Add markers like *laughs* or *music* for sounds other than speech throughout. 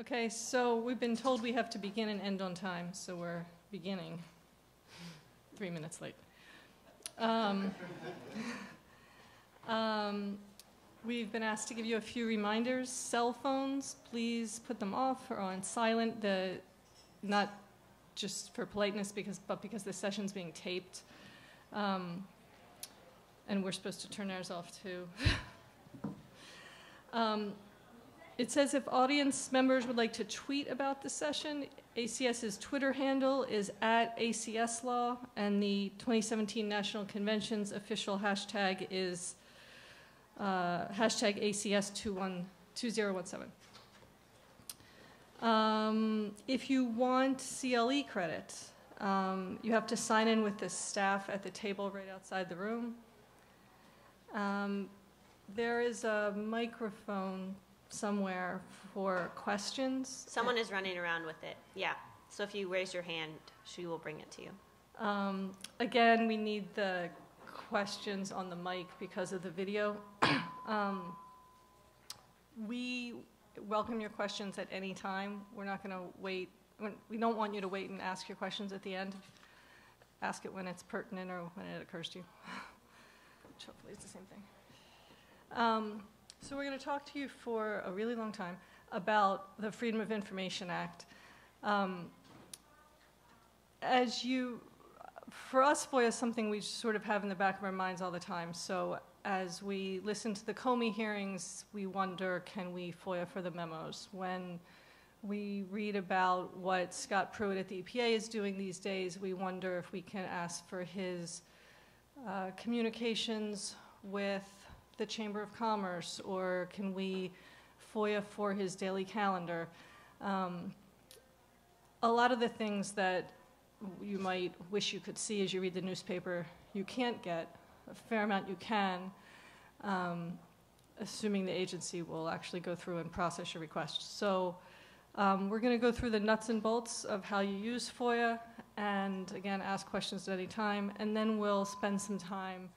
Okay, so we've been told we have to begin and end on time, so we're beginning. Three minutes late. Um, *laughs* um, we've been asked to give you a few reminders. Cell phones, please put them off or on silent. The not just for politeness, because but because the session's being taped, um, and we're supposed to turn ours off too. *laughs* it says if audience members would like to tweet about the session, ACS's Twitter handle is at ACS Law, and the 2017 National Convention's official hashtag is uh, hashtag ACS 2017. Um, if you want CLE credit, um, you have to sign in with the staff at the table right outside the room. Um, there is a microphone somewhere for questions. Someone is running around with it, yeah. So if you raise your hand, she will bring it to you. Um, again, we need the questions on the mic because of the video. *coughs* um, we welcome your questions at any time. We're not going to wait. We don't want you to wait and ask your questions at the end. Ask it when it's pertinent or when it occurs to you. Which *laughs* hopefully is the same thing. Um, so we're going to talk to you for a really long time about the Freedom of Information Act. Um, as you, for us, FOIA is something we sort of have in the back of our minds all the time. So as we listen to the Comey hearings, we wonder, can we FOIA for the memos? When we read about what Scott Pruitt at the EPA is doing these days, we wonder if we can ask for his uh, communications with the Chamber of Commerce, or can we FOIA for his daily calendar? Um, a lot of the things that you might wish you could see as you read the newspaper, you can't get. A fair amount you can, um, assuming the agency will actually go through and process your request. So um, we're going to go through the nuts and bolts of how you use FOIA, and again, ask questions at any time, and then we'll spend some time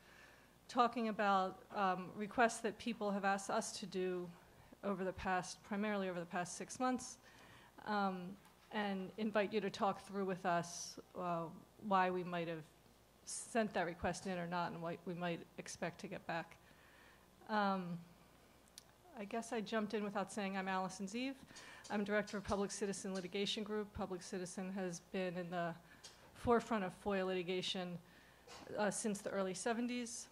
talking about um, requests that people have asked us to do over the past, primarily over the past six months, um, and invite you to talk through with us uh, why we might have sent that request in or not and what we might expect to get back. Um, I guess I jumped in without saying I'm Allison Zieve. I'm Director of Public Citizen Litigation Group. Public Citizen has been in the forefront of FOIA litigation uh, since the early 70s.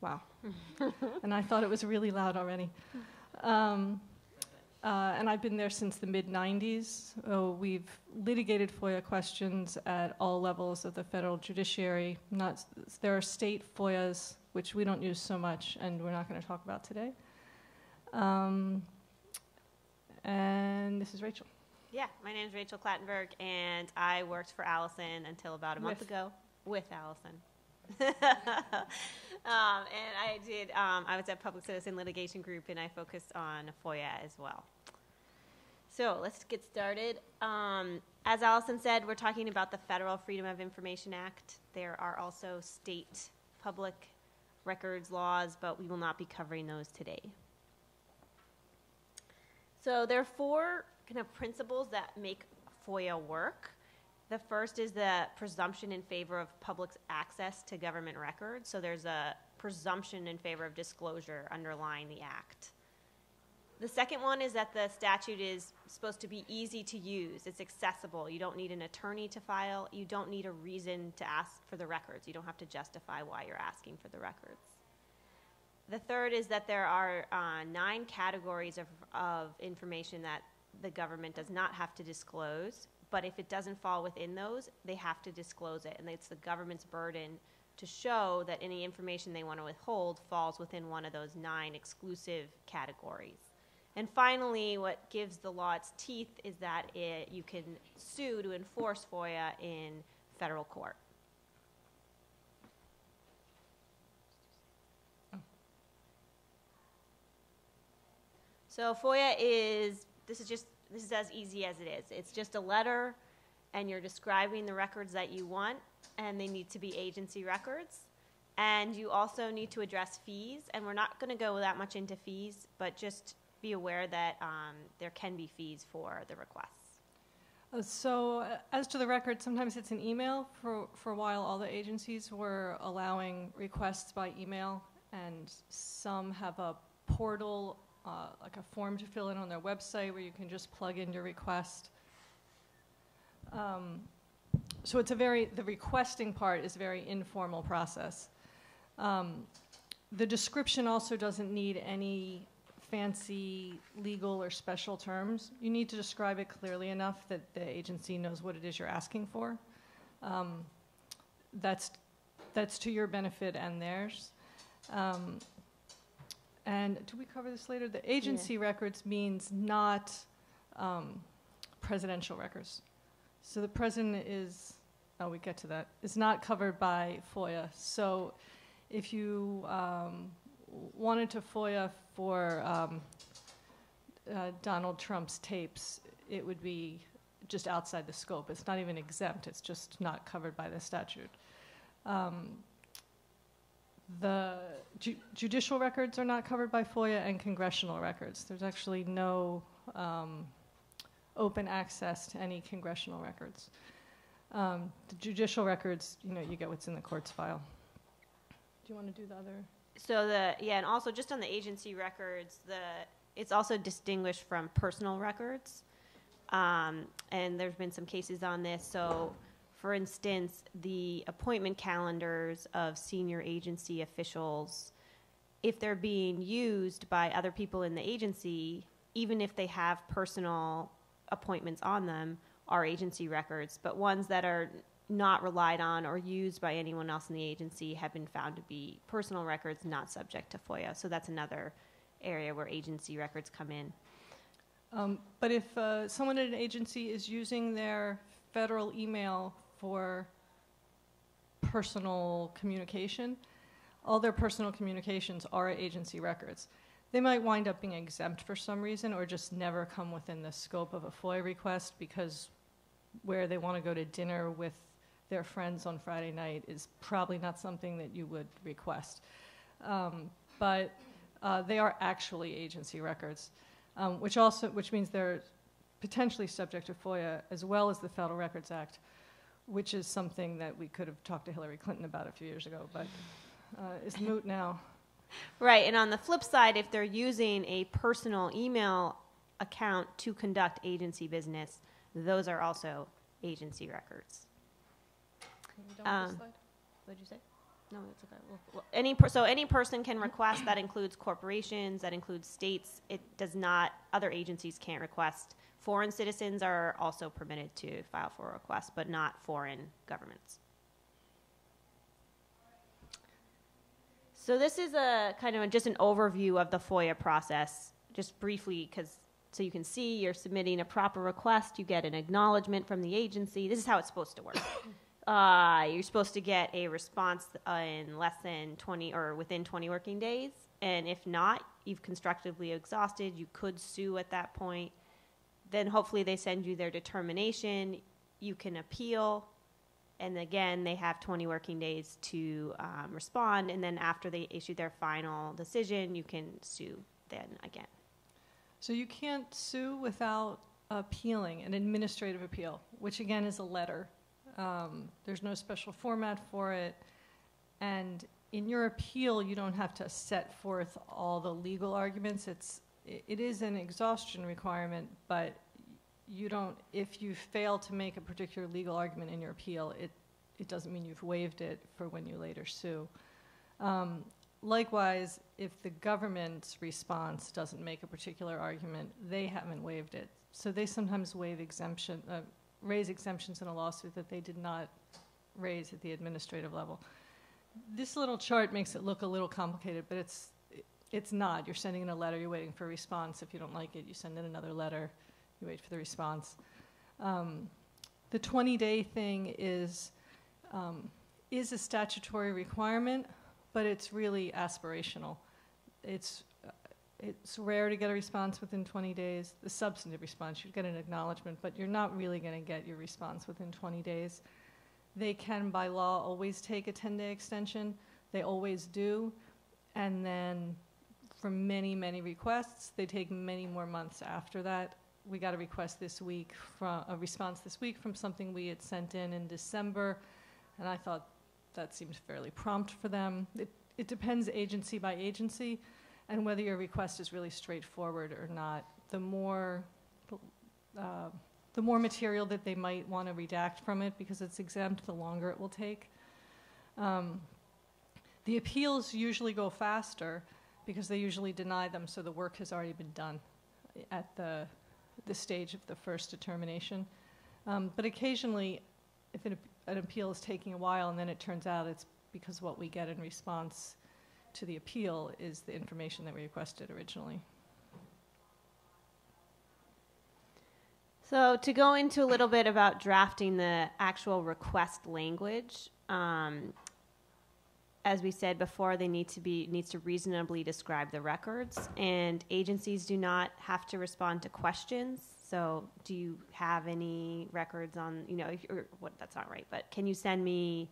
Wow. *laughs* and I thought it was really loud already. Um, uh, and I've been there since the mid 90s. Oh, we've litigated FOIA questions at all levels of the federal judiciary. Not, there are state FOIAs, which we don't use so much, and we're not going to talk about today. Um, and this is Rachel. Yeah, my name is Rachel Clattenburg, and I worked for Allison until about a month With. ago with Allison. *laughs* um, and I did. Um, I was at Public Citizen Litigation Group, and I focused on FOIA as well. So let's get started. Um, as Allison said, we're talking about the Federal Freedom of Information Act. There are also state public records laws, but we will not be covering those today. So there are four kind of principles that make FOIA work. The first is the presumption in favor of public access to government records. So there's a presumption in favor of disclosure underlying the act. The second one is that the statute is supposed to be easy to use. It's accessible. You don't need an attorney to file. You don't need a reason to ask for the records. You don't have to justify why you're asking for the records. The third is that there are uh, nine categories of, of information that the government does not have to disclose but if it doesn't fall within those, they have to disclose it. And it's the government's burden to show that any information they want to withhold falls within one of those nine exclusive categories. And finally, what gives the law its teeth is that it, you can sue to enforce FOIA in federal court. So FOIA is, this is just this is as easy as it is. It's just a letter, and you're describing the records that you want, and they need to be agency records. And you also need to address fees, and we're not going to go that much into fees, but just be aware that um, there can be fees for the requests. Uh, So, uh, as to the record, sometimes it's an email. For, for a while, all the agencies were allowing requests by email, and some have a portal, uh, like a form to fill in on their website where you can just plug in your request. Um, so it's a very, the requesting part is a very informal process. Um, the description also doesn't need any fancy legal or special terms. You need to describe it clearly enough that the agency knows what it is you're asking for. Um, that's, that's to your benefit and theirs. Um, and do we cover this later? The agency records means not um, presidential records. So the president is, oh, we get to that, is not covered by FOIA. So if you um, wanted to FOIA for um, uh, Donald Trump's tapes, it would be just outside the scope. It's not even exempt, it's just not covered by the statute. Um, the ju- judicial records are not covered by FOIA and congressional records. There's actually no um, open access to any congressional records. Um, the judicial records, you know, you get what's in the court's file. Do you want to do the other? So the yeah, and also just on the agency records, the it's also distinguished from personal records, um, and there's been some cases on this. So, for instance, the appointment calendars of senior agency officials, if they're being used by other people in the agency, even if they have personal appointments on them, are agency records. But ones that are not relied on or used by anyone else in the agency have been found to be personal records not subject to FOIA. So that's another area where agency records come in. Um, but if uh, someone at an agency is using their federal email for personal communication, all their personal communications are agency records. They might wind up being exempt for some reason or just never come within the scope of a FOIA request because where they want to go to dinner with their friends on Friday night is probably not something that you would request. Um, but uh, they are actually agency records, um, which also which means they're potentially subject to FOIA as well as the Federal Records Act, which is something that we could have talked to Hillary Clinton about a few years ago, but uh, is moot now. Right, and on the flip side, if they're using a personal email account to conduct agency business, those are also agency records. Um, What did you say? No, that's okay. Well, well, any per- so any person can request. That includes corporations. That includes states. It does not. Other agencies can't request. Foreign citizens are also permitted to file for a request, but not foreign governments. So this is a kind of a, just an overview of the FOIA process, just briefly, because so you can see you're submitting a proper request. You get an acknowledgement from the agency. This is how it's supposed to work. *coughs* Uh, you're supposed to get a response uh, in less than 20 or within 20 working days. And if not, you've constructively exhausted. You could sue at that point. Then hopefully they send you their determination. You can appeal. And again, they have 20 working days to um, respond. And then after they issue their final decision, you can sue then again. So you can't sue without appealing an administrative appeal, which again is a letter. Um, there's no special format for it. And in your appeal, you don't have to set forth all the legal arguments. It's, it is an exhaustion requirement, but you don't, if you fail to make a particular legal argument in your appeal, it, it doesn't mean you've waived it for when you later sue. Um, likewise, if the government's response doesn't make a particular argument, they haven't waived it. So they sometimes waive exemption, uh, raise exemptions in a lawsuit that they did not raise at the administrative level. This little chart makes it look a little complicated, but it's it's not. You're sending in a letter, you're waiting for a response. If you don't like it, you send in another letter, you wait for the response. Um, the 20 day thing is, um, is a statutory requirement, but it's really aspirational. It's, uh, it's rare to get a response within 20 days. The substantive response, you get an acknowledgement, but you're not really going to get your response within 20 days. They can, by law, always take a 10 day extension. They always do. And then for many, many requests. They take many more months after that. We got a request this week from a response this week from something we had sent in in December, and I thought that seemed fairly prompt for them. It, it depends agency by agency, and whether your request is really straightforward or not. The more uh, the more material that they might want to redact from it because it's exempt, the longer it will take. Um, the appeals usually go faster because they usually deny them, so the work has already been done at the, the stage of the first determination. Um, but occasionally, if an, an appeal is taking a while and then it turns out it's because what we get in response to the appeal is the information that we requested originally. So to go into a little bit about drafting the actual request language, um, as we said before, they need to be needs to reasonably describe the records, and agencies do not have to respond to questions. So, do you have any records on you know? Or what? That's not right. But can you send me?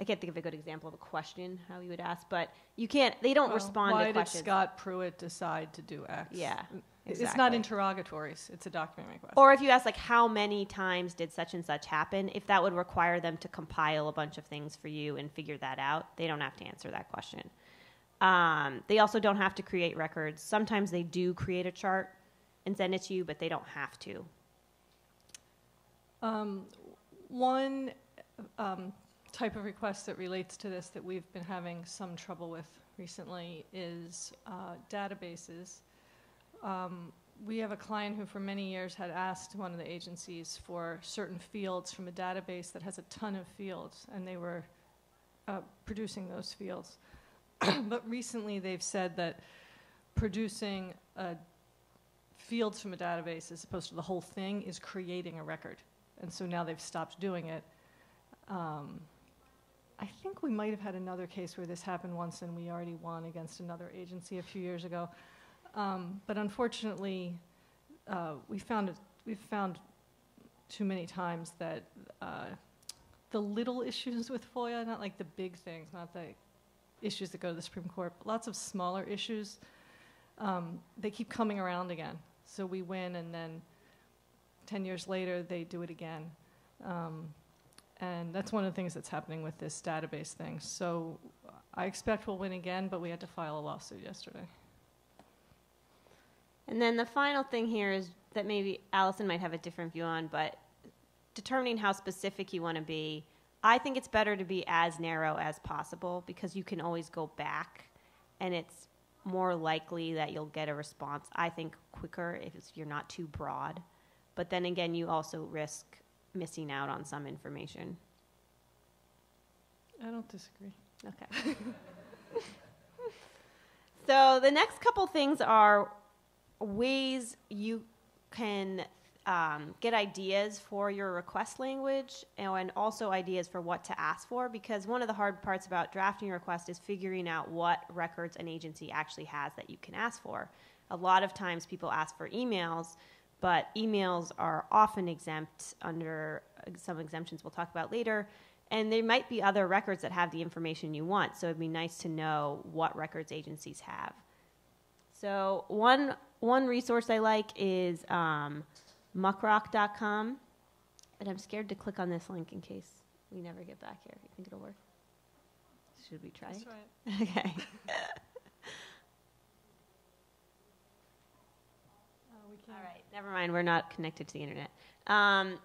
I can't think of a good example of a question how you would ask, but you can't. They don't Well, respond why to questions. did Scott Pruitt decide to do X? Yeah, It's not interrogatories, it's a document request. Or if you ask like how many times did such and such happen, if that would require them to compile a bunch of things for you and figure that out, they don't have to answer that question. Um, they also don't have to create records. Sometimes they do create a chart and send it to you, but they don't have to. Um, one um, type of request that relates to this that we've been having some trouble with recently is uh, databases. Um, we have a client who, for many years, had asked one of the agencies for certain fields from a database that has a ton of fields, and they were uh, producing those fields. *clears throat* but recently, they've said that producing uh, fields from a database as opposed to the whole thing is creating a record and so now they've stopped doing it. Um, I think we might have had another case where this happened once, and we already won against another agency a few years ago. Um, but unfortunately, uh, we found we've found too many times that uh, the little issues with FOIA, not like the big things, not the issues that go to the Supreme Court, but lots of smaller issues, um, they keep coming around again. So we win, and then 10 years later, they do it again. Um, and that's one of the things that's happening with this database thing. So I expect we'll win again, but we had to file a lawsuit yesterday. And then the final thing here is that maybe Allison might have a different view on, but determining how specific you want to be. I think it's better to be as narrow as possible because you can always go back and it's more likely that you'll get a response, I think, quicker if it's, you're not too broad. But then again, you also risk missing out on some information. I don't disagree. Okay. *laughs* so the next couple things are ways you can um, get ideas for your request language and also ideas for what to ask for because one of the hard parts about drafting a request is figuring out what records an agency actually has that you can ask for. A lot of times people ask for emails, but emails are often exempt under some exemptions we'll talk about later. And there might be other records that have the information you want, so it'd be nice to know what records agencies have. So one one resource I like is um, muckrock.com, and I'm scared to click on this link in case we never get back here. You think it'll work? Should we try? That's right. *laughs* Okay. *laughs* We can All right, never mind. We're not connected to the internet. Um,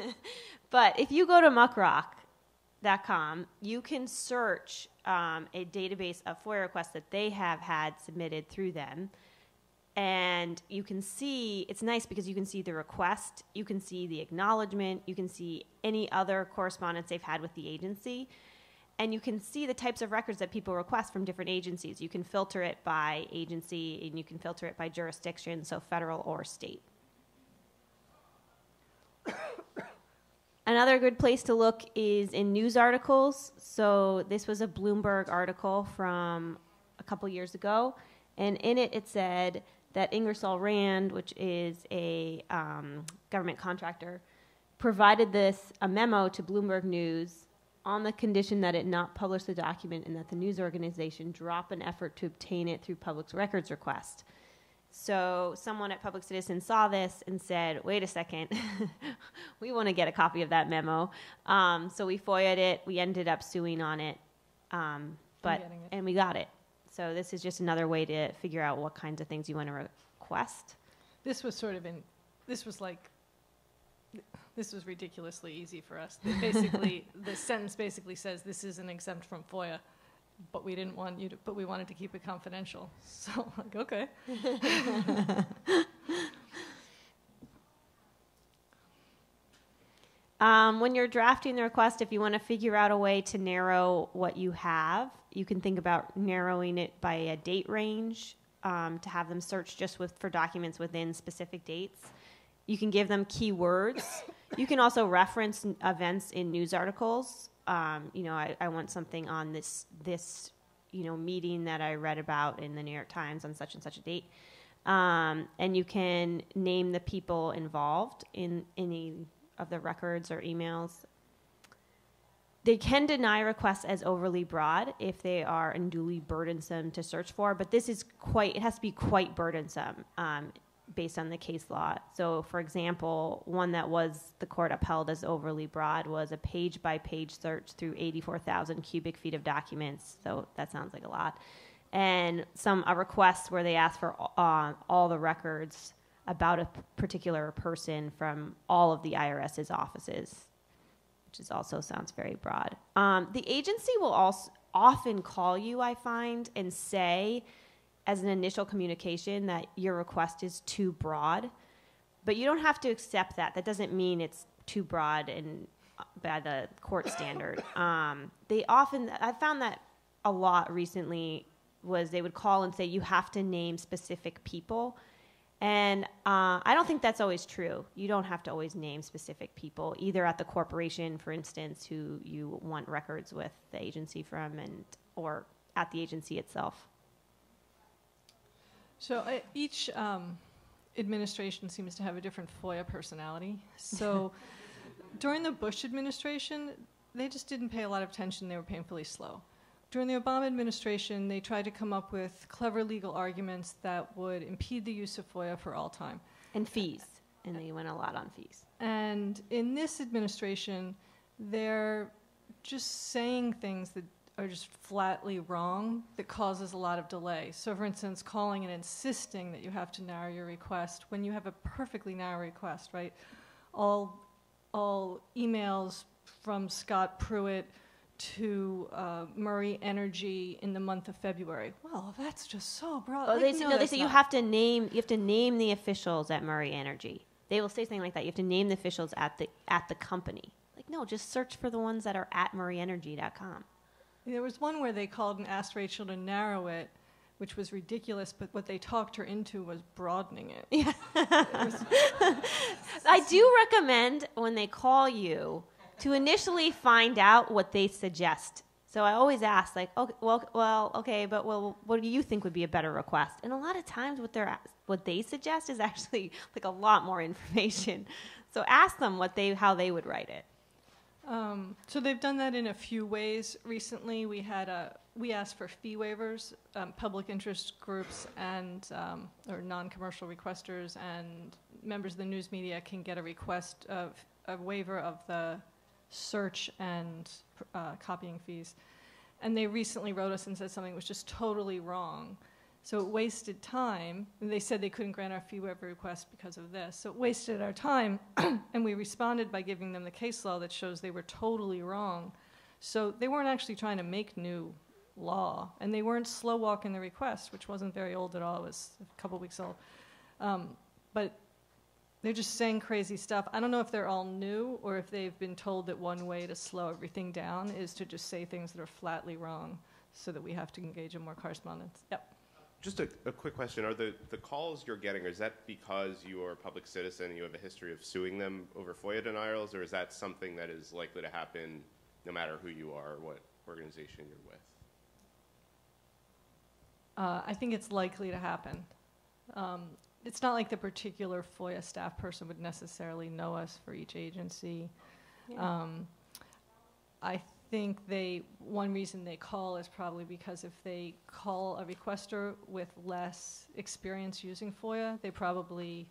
*laughs* but if you go to muckrock.com, you can search um, a database of FOIA requests that they have had submitted through them. And you can see, it's nice because you can see the request, you can see the acknowledgement, you can see any other correspondence they've had with the agency and you can see the types of records that people request from different agencies. You can filter it by agency and you can filter it by jurisdiction, so federal or state. Another good place to look is in news articles. So this was a Bloomberg article from a couple years ago, and in it it said that Ingersoll Rand, which is a um, government contractor, provided this a memo to Bloomberg News on the condition that it not publish the document and that the news organization drop an effort to obtain it through public records request. So someone at Public Citizen saw this and said, "Wait a second, *laughs* we want to get a copy of that memo." Um, so we FOIA'd it. We ended up suing on it, um, but it. and we got it. So this is just another way to figure out what kinds of things you want to request. This was sort of in, this was like, this was ridiculously easy for us. They basically, *laughs* the sentence basically says, this isn't exempt from FOIA, but we didn't want you to, but we wanted to keep it confidential. *laughs* So, like, okay. *laughs* Um, when you're drafting the request, if you want to figure out a way to narrow what you have, you can think about narrowing it by a date range um, to have them search just with for documents within specific dates. You can give them keywords. *laughs* you can also reference n- events in news articles. Um, you know, I, I want something on this this you know meeting that I read about in the New York Times on such and such a date. Um, and you can name the people involved in any of the records or emails. They can deny requests as overly broad if they are unduly burdensome to search for, but this is quite, it has to be quite burdensome um, based on the case law. So, for example, one that was the court upheld as overly broad was a page by page search through 84,000 cubic feet of documents. So, that sounds like a lot. And some a request where they asked for uh, all the records about a particular person from all of the IRS's offices, which is also sounds very broad. Um, the agency will also often call you, I find, and say, as an initial communication, that your request is too broad. But you don't have to accept that. That doesn't mean it's too broad and uh, by the court standard. Um, they often, I found that a lot recently was they would call and say you have to name specific people and uh, I don't think that's always true. You don't have to always name specific people, either at the corporation, for instance, who you want records with the agency from, and or at the agency itself. So uh, each um, administration seems to have a different FOIA personality. So *laughs* during the Bush administration, they just didn't pay a lot of attention. They were painfully slow. During the Obama administration, they tried to come up with clever legal arguments that would impede the use of FOIA for all time. And fees, and they went a lot on fees. And in this administration, they're just saying things that are just flatly wrong that causes a lot of delay. So, for instance, calling and insisting that you have to narrow your request when you have a perfectly narrow request, right? All, all emails from Scott Pruitt to uh, Murray Energy in the month of February. Well, that's just so broad. Oh, Like, they say, no, they that's say you have to name you have to name the officials at Murray Energy. They will say something like that. You have to name the officials at the at the company. Like no, just search for the ones that are at murrayenergy.com. There was one where they called and asked Rachel to narrow it, which was ridiculous, but what they talked her into was broadening it. *laughs* Yeah. I do recommend when they call you to initially find out what they suggest. So I always ask, like, okay, well, well, okay, but well, what do you think would be a better request? And a lot of times, what they're what they suggest is *laughs* actually like a lot more information. So ask them what they how they would write it. Um, so they've done that in a few ways. Recently, we had a we asked for fee waivers, um, public interest groups and um, or non-commercial requesters and members of the news media can get a request of a waiver of the search and uh, copying fees. And they recently wrote us and said something was just totally wrong. So it wasted time. And they said they couldn't grant our fee waiver request because of this. So it wasted our time. *clears throat* and we responded by giving them the case law that shows they were totally wrong. So they weren't actually trying to make new law. And they weren't slow walking the request, which wasn't very old at all. It was a couple weeks old. Um, but they're just saying crazy stuff. I don't know if they're all new or if they've been told that one way to slow everything down is to just say things that are flatly wrong so that we have to engage in more correspondence. Yep. Just a, a quick question. Are the, the calls you're getting, is that because you are a public citizen and you have a history of suing them over FOIA denials, or is that something that is likely to happen no matter who you are or what organization you're with? Uh, I think it's likely to happen. Um, it's not like the particular FOIA staff person would necessarily know us for each agency. Um, I think they, one reason they call is probably because if they call a requester with less experience using FOIA, they probably,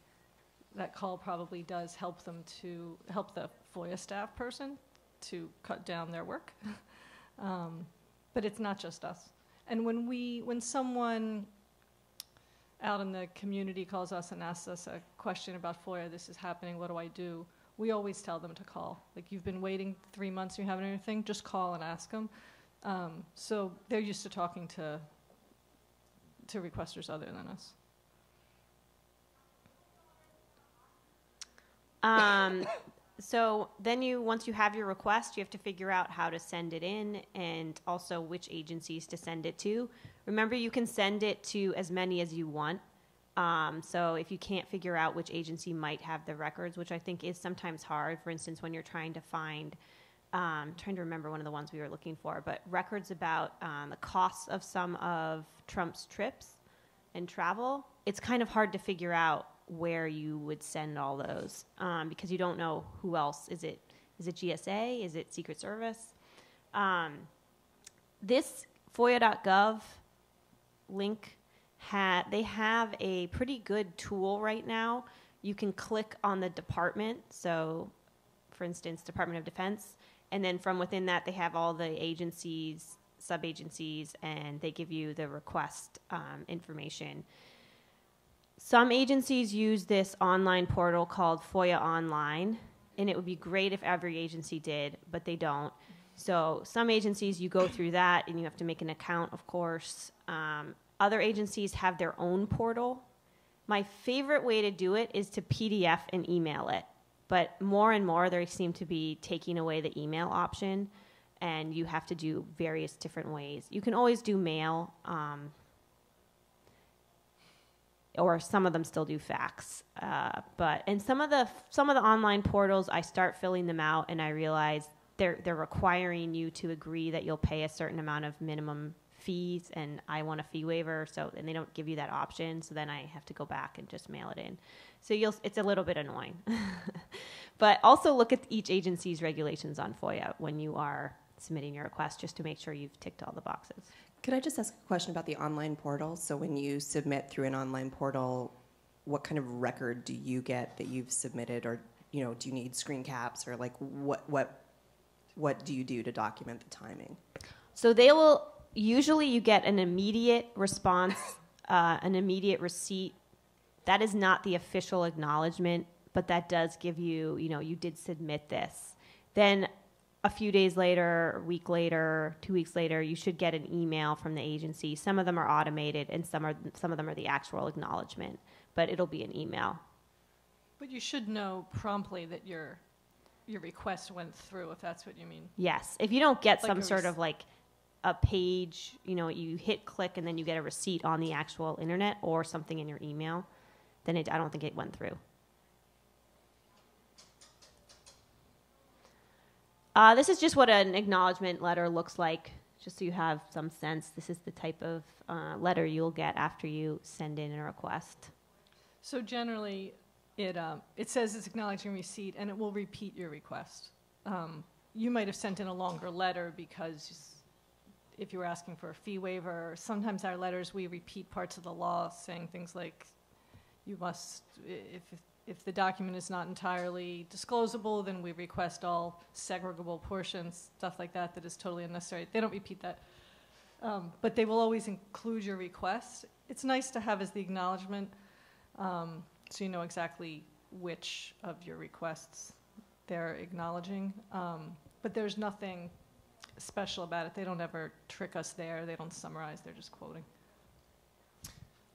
that call probably does help them to, help the FOIA staff person to cut down their work. *laughs* Um, But it's not just us. And when we, when someone out in the community calls us and asks us a question about FOIA, this is happening, what do I do? We always tell them to call. Like, you've been waiting three months, you haven't anything, just call and ask them. Um, so they're used to talking to, to requesters other than us. Um, so then you, once you have your request, you have to figure out how to send it in and also which agencies to send it to. Remember, you can send it to as many as you want. Um, so if you can't figure out which agency might have the records, which I think is sometimes hard, for instance, when you're trying to find, um, trying to remember one of the ones we were looking for, but records about um, the costs of some of Trump's trips and travel, it's kind of hard to figure out where you would send all those um, because you don't know who else is it is it GSA is it Secret Service? Um, this FOIA.gov link had they have a pretty good tool right now. You can click on the department so for instance Department of Defense and then from within that they have all the agencies sub agencies and they give you the request um, information some agencies use this online portal called FOIA Online, and it would be great if every agency did, but they don't. So some agencies, you go through that, and you have to make an account, of course. Um, other agencies have their own portal. My favorite way to do it is to PDF and email it, but more and more they seem to be taking away the email option, and you have to do various different ways. You can always do mail. Um, or some of them still do fax. Uh, but and some of the some of the online portals, I start filling them out, and I realize they're they're requiring you to agree that you'll pay a certain amount of minimum fees, and I want a fee waiver, so and they don't give you that option, so then I have to go back and just mail it in. So you'll it's a little bit annoying. *laughs* but also look at each agency's regulations on FOIA when you are submitting your request, just to make sure you've ticked all the boxes. Could I just ask a question about the online portal? So when you submit through an online portal, what kind of record do you get that you've submitted, or you know, do you need screen caps, or like what what what do you do to document the timing? So they will usually you get an immediate response, *laughs* uh, an immediate receipt. That is not the official acknowledgement, but that does give you, you know, you did submit this. Then a few days later, a week later, two weeks later, you should get an email from the agency. Some of them are automated, and some are some of them are the actual acknowledgement, but it'll be an email. But you should know promptly that your, your request went through, if that's what you mean. Yes, if you don't get Like some sort of like a page, you know, you hit click and then you get a receipt on the actual internet or something in your email, then it, I don't think it went through. Uh, this is just what an acknowledgement letter looks like, just so you have some sense. This is the type of uh, letter you'll get after you send in a request. So generally, it, um, it says it's acknowledging receipt, and it will repeat your request. Um, You might have sent in a longer letter because if you were asking for a fee waiver, sometimes our letters, we repeat parts of the law saying things like, you must, if, if the document is not entirely disclosable, then we request all segregable portions, stuff like that, that is totally unnecessary. They don't repeat that. Um, But they will always include your request. It's nice to have as the acknowledgement, um, so you know exactly which of your requests they're acknowledging. Um, But there's nothing special about it. They don't ever trick us there. They don't summarize. They're just quoting.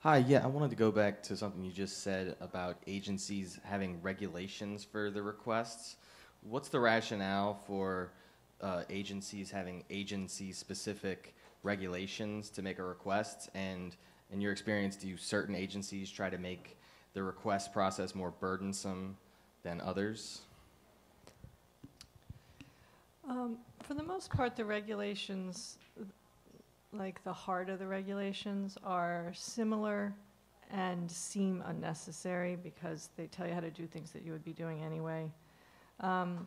Hi, yeah, I wanted to go back to something you just said about agencies having regulations for the requests. What's the rationale for uh, agencies having agency-specific regulations to make a request? And in your experience, do certain agencies try to make the request process more burdensome than others? Um, For the most part, the regulations, like the heart of the regulations, are similar and seem unnecessary because they tell you how to do things that you would be doing anyway. Um,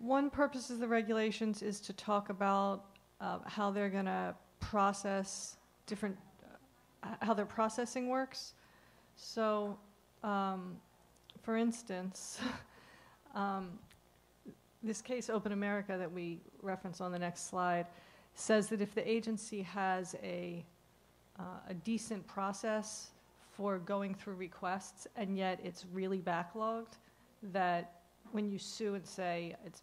One purpose of the regulations is to talk about uh, how they're going to process different, uh, how their processing works. So, um, for instance, *laughs* um, this case, Open America, that we reference on the next slide, says that if the agency has a, uh, a decent process for going through requests, and yet it's really backlogged, that when you sue and say, it's,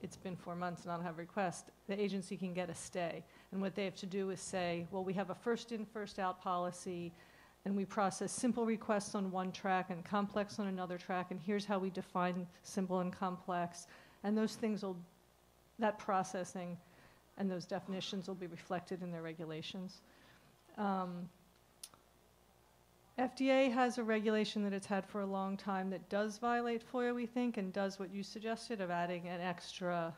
it's been four months and I don't have a request, the agency can get a stay. And what they have to do is say, well, we have a first in, first out policy, and we process simple requests on one track and complex on another track, and here's how we define simple and complex. And those things will, that processing and those definitions will be reflected in their regulations. Um, FDA has a regulation that it's had for a long time that does violate FOIA, we think, and does what you suggested of adding an extra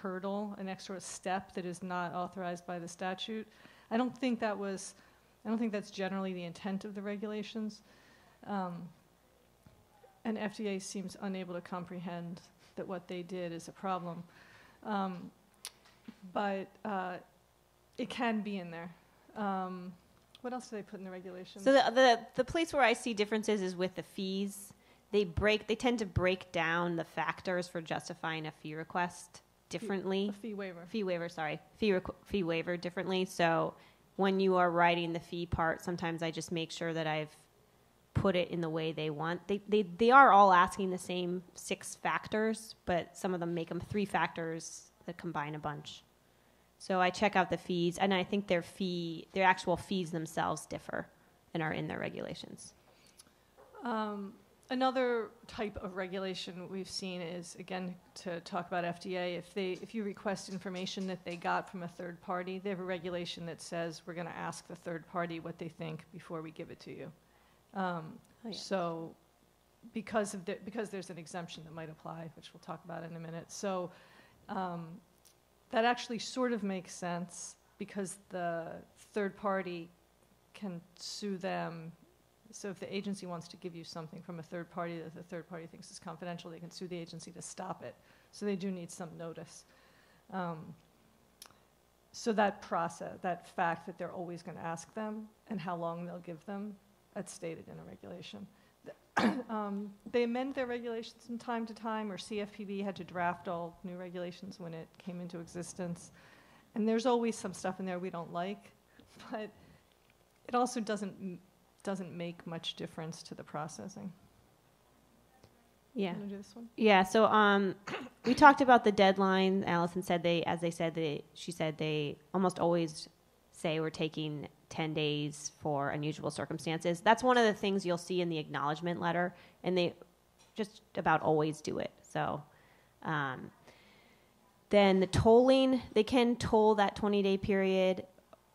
hurdle, an extra step that is not authorized by the statute. I don't think that was, I don't think that's generally the intent of the regulations. Um, and FDA seems unable to comprehend that what they did is a problem. Um, but uh, it can be in there. Um, what else do they put in the regulations? So the, the the place where I see differences is with the fees. They break. They tend to break down the factors for justifying a fee request differently. a fee waiver. fee waiver. Sorry, fee requ- fee waiver differently. So when you are writing the fee part, sometimes I just make sure that I've put it in the way they want. They they they are all asking the same six factors, but some of them make them three factors that combine a bunch. So I check out the fees, and I think their fee, their actual fees themselves differ and are in their regulations. Um, another type of regulation we've seen is again to talk about FDA. If they if you request information that they got from a third party, they have a regulation that says we're going to ask the third party what they think before we give it to you. Um, Oh, yeah. So because of the, because there's an exemption that might apply, which we'll talk about in a minute. So um, that actually sort of makes sense because the third party can sue them. So if the agency wants to give you something from a third party that the third party thinks is confidential, they can sue the agency to stop it. So they do need some notice. Um, so that process, that fact that they're always going to ask them and how long they'll give them, that's stated in a regulation. *coughs* um, they amend their regulations from time to time, or CFPB had to draft all new regulations when it came into existence. And there's always some stuff in there we don't like, *laughs* but it also doesn't doesn't make much difference to the processing. Yeah. Do this one? Yeah, so um, *coughs* we talked about the deadline. Allison said they, as they said, they, she said they almost always say we're taking 10 days for unusual circumstances. That's one of the things you'll see in the acknowledgement letter, and they just about always do it. So um, then the tolling, they can toll that 20 day period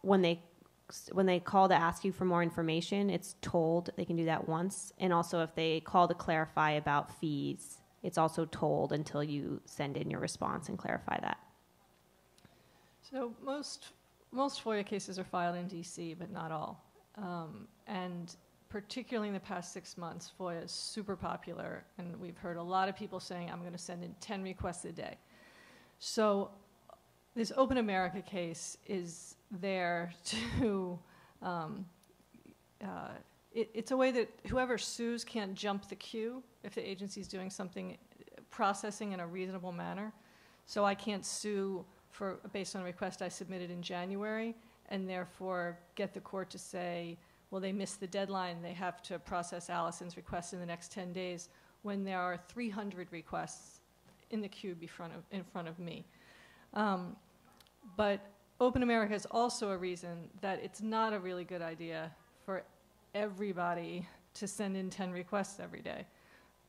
when they when they call to ask you for more information, it's tolled they can do that once. And also, if they call to clarify about fees, it's also tolled until you send in your response and clarify that. So most most FOIA cases are filed in DC, but not all. Um, and particularly in the past six months, FOIA is super popular, and we've heard a lot of people saying, "I'm going to send in 10 requests a day." So this Open America case is there *laughs* to. Um, uh, it, it's a way that whoever sues can't jump the queue if the agency's doing something processing in a reasonable manner. So I can't sue for, based on a request I submitted in January, and therefore get the court to say, well, they missed the deadline, they have to process Allison's request in the next 10 days, when there are 300 requests in the queue front of, in front of me. Um, but Open America is also a reason that it's not a really good idea for everybody to send in 10 requests every day,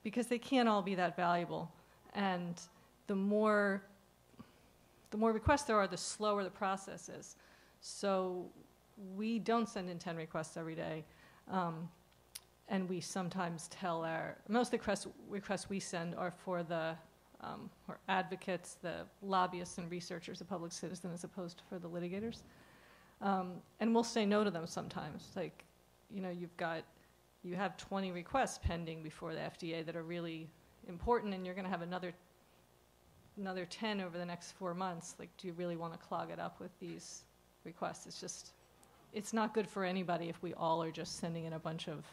because they can't all be that valuable. And the more the more requests there are, the slower the process is. So we don't send in 10 requests every day. Um, and we sometimes tell our, most of the requests, requests we send are for the um, or advocates, the lobbyists and researchers, the public citizen, as opposed to for the litigators. Um, and we'll say no to them sometimes. Like, you know, you've got, you have 20 requests pending before the FDA that are really important, and you're going to have another another 10 over the next four months, like, do you really want to clog it up with these requests? It's just, it's not good for anybody if we all are just sending in a bunch of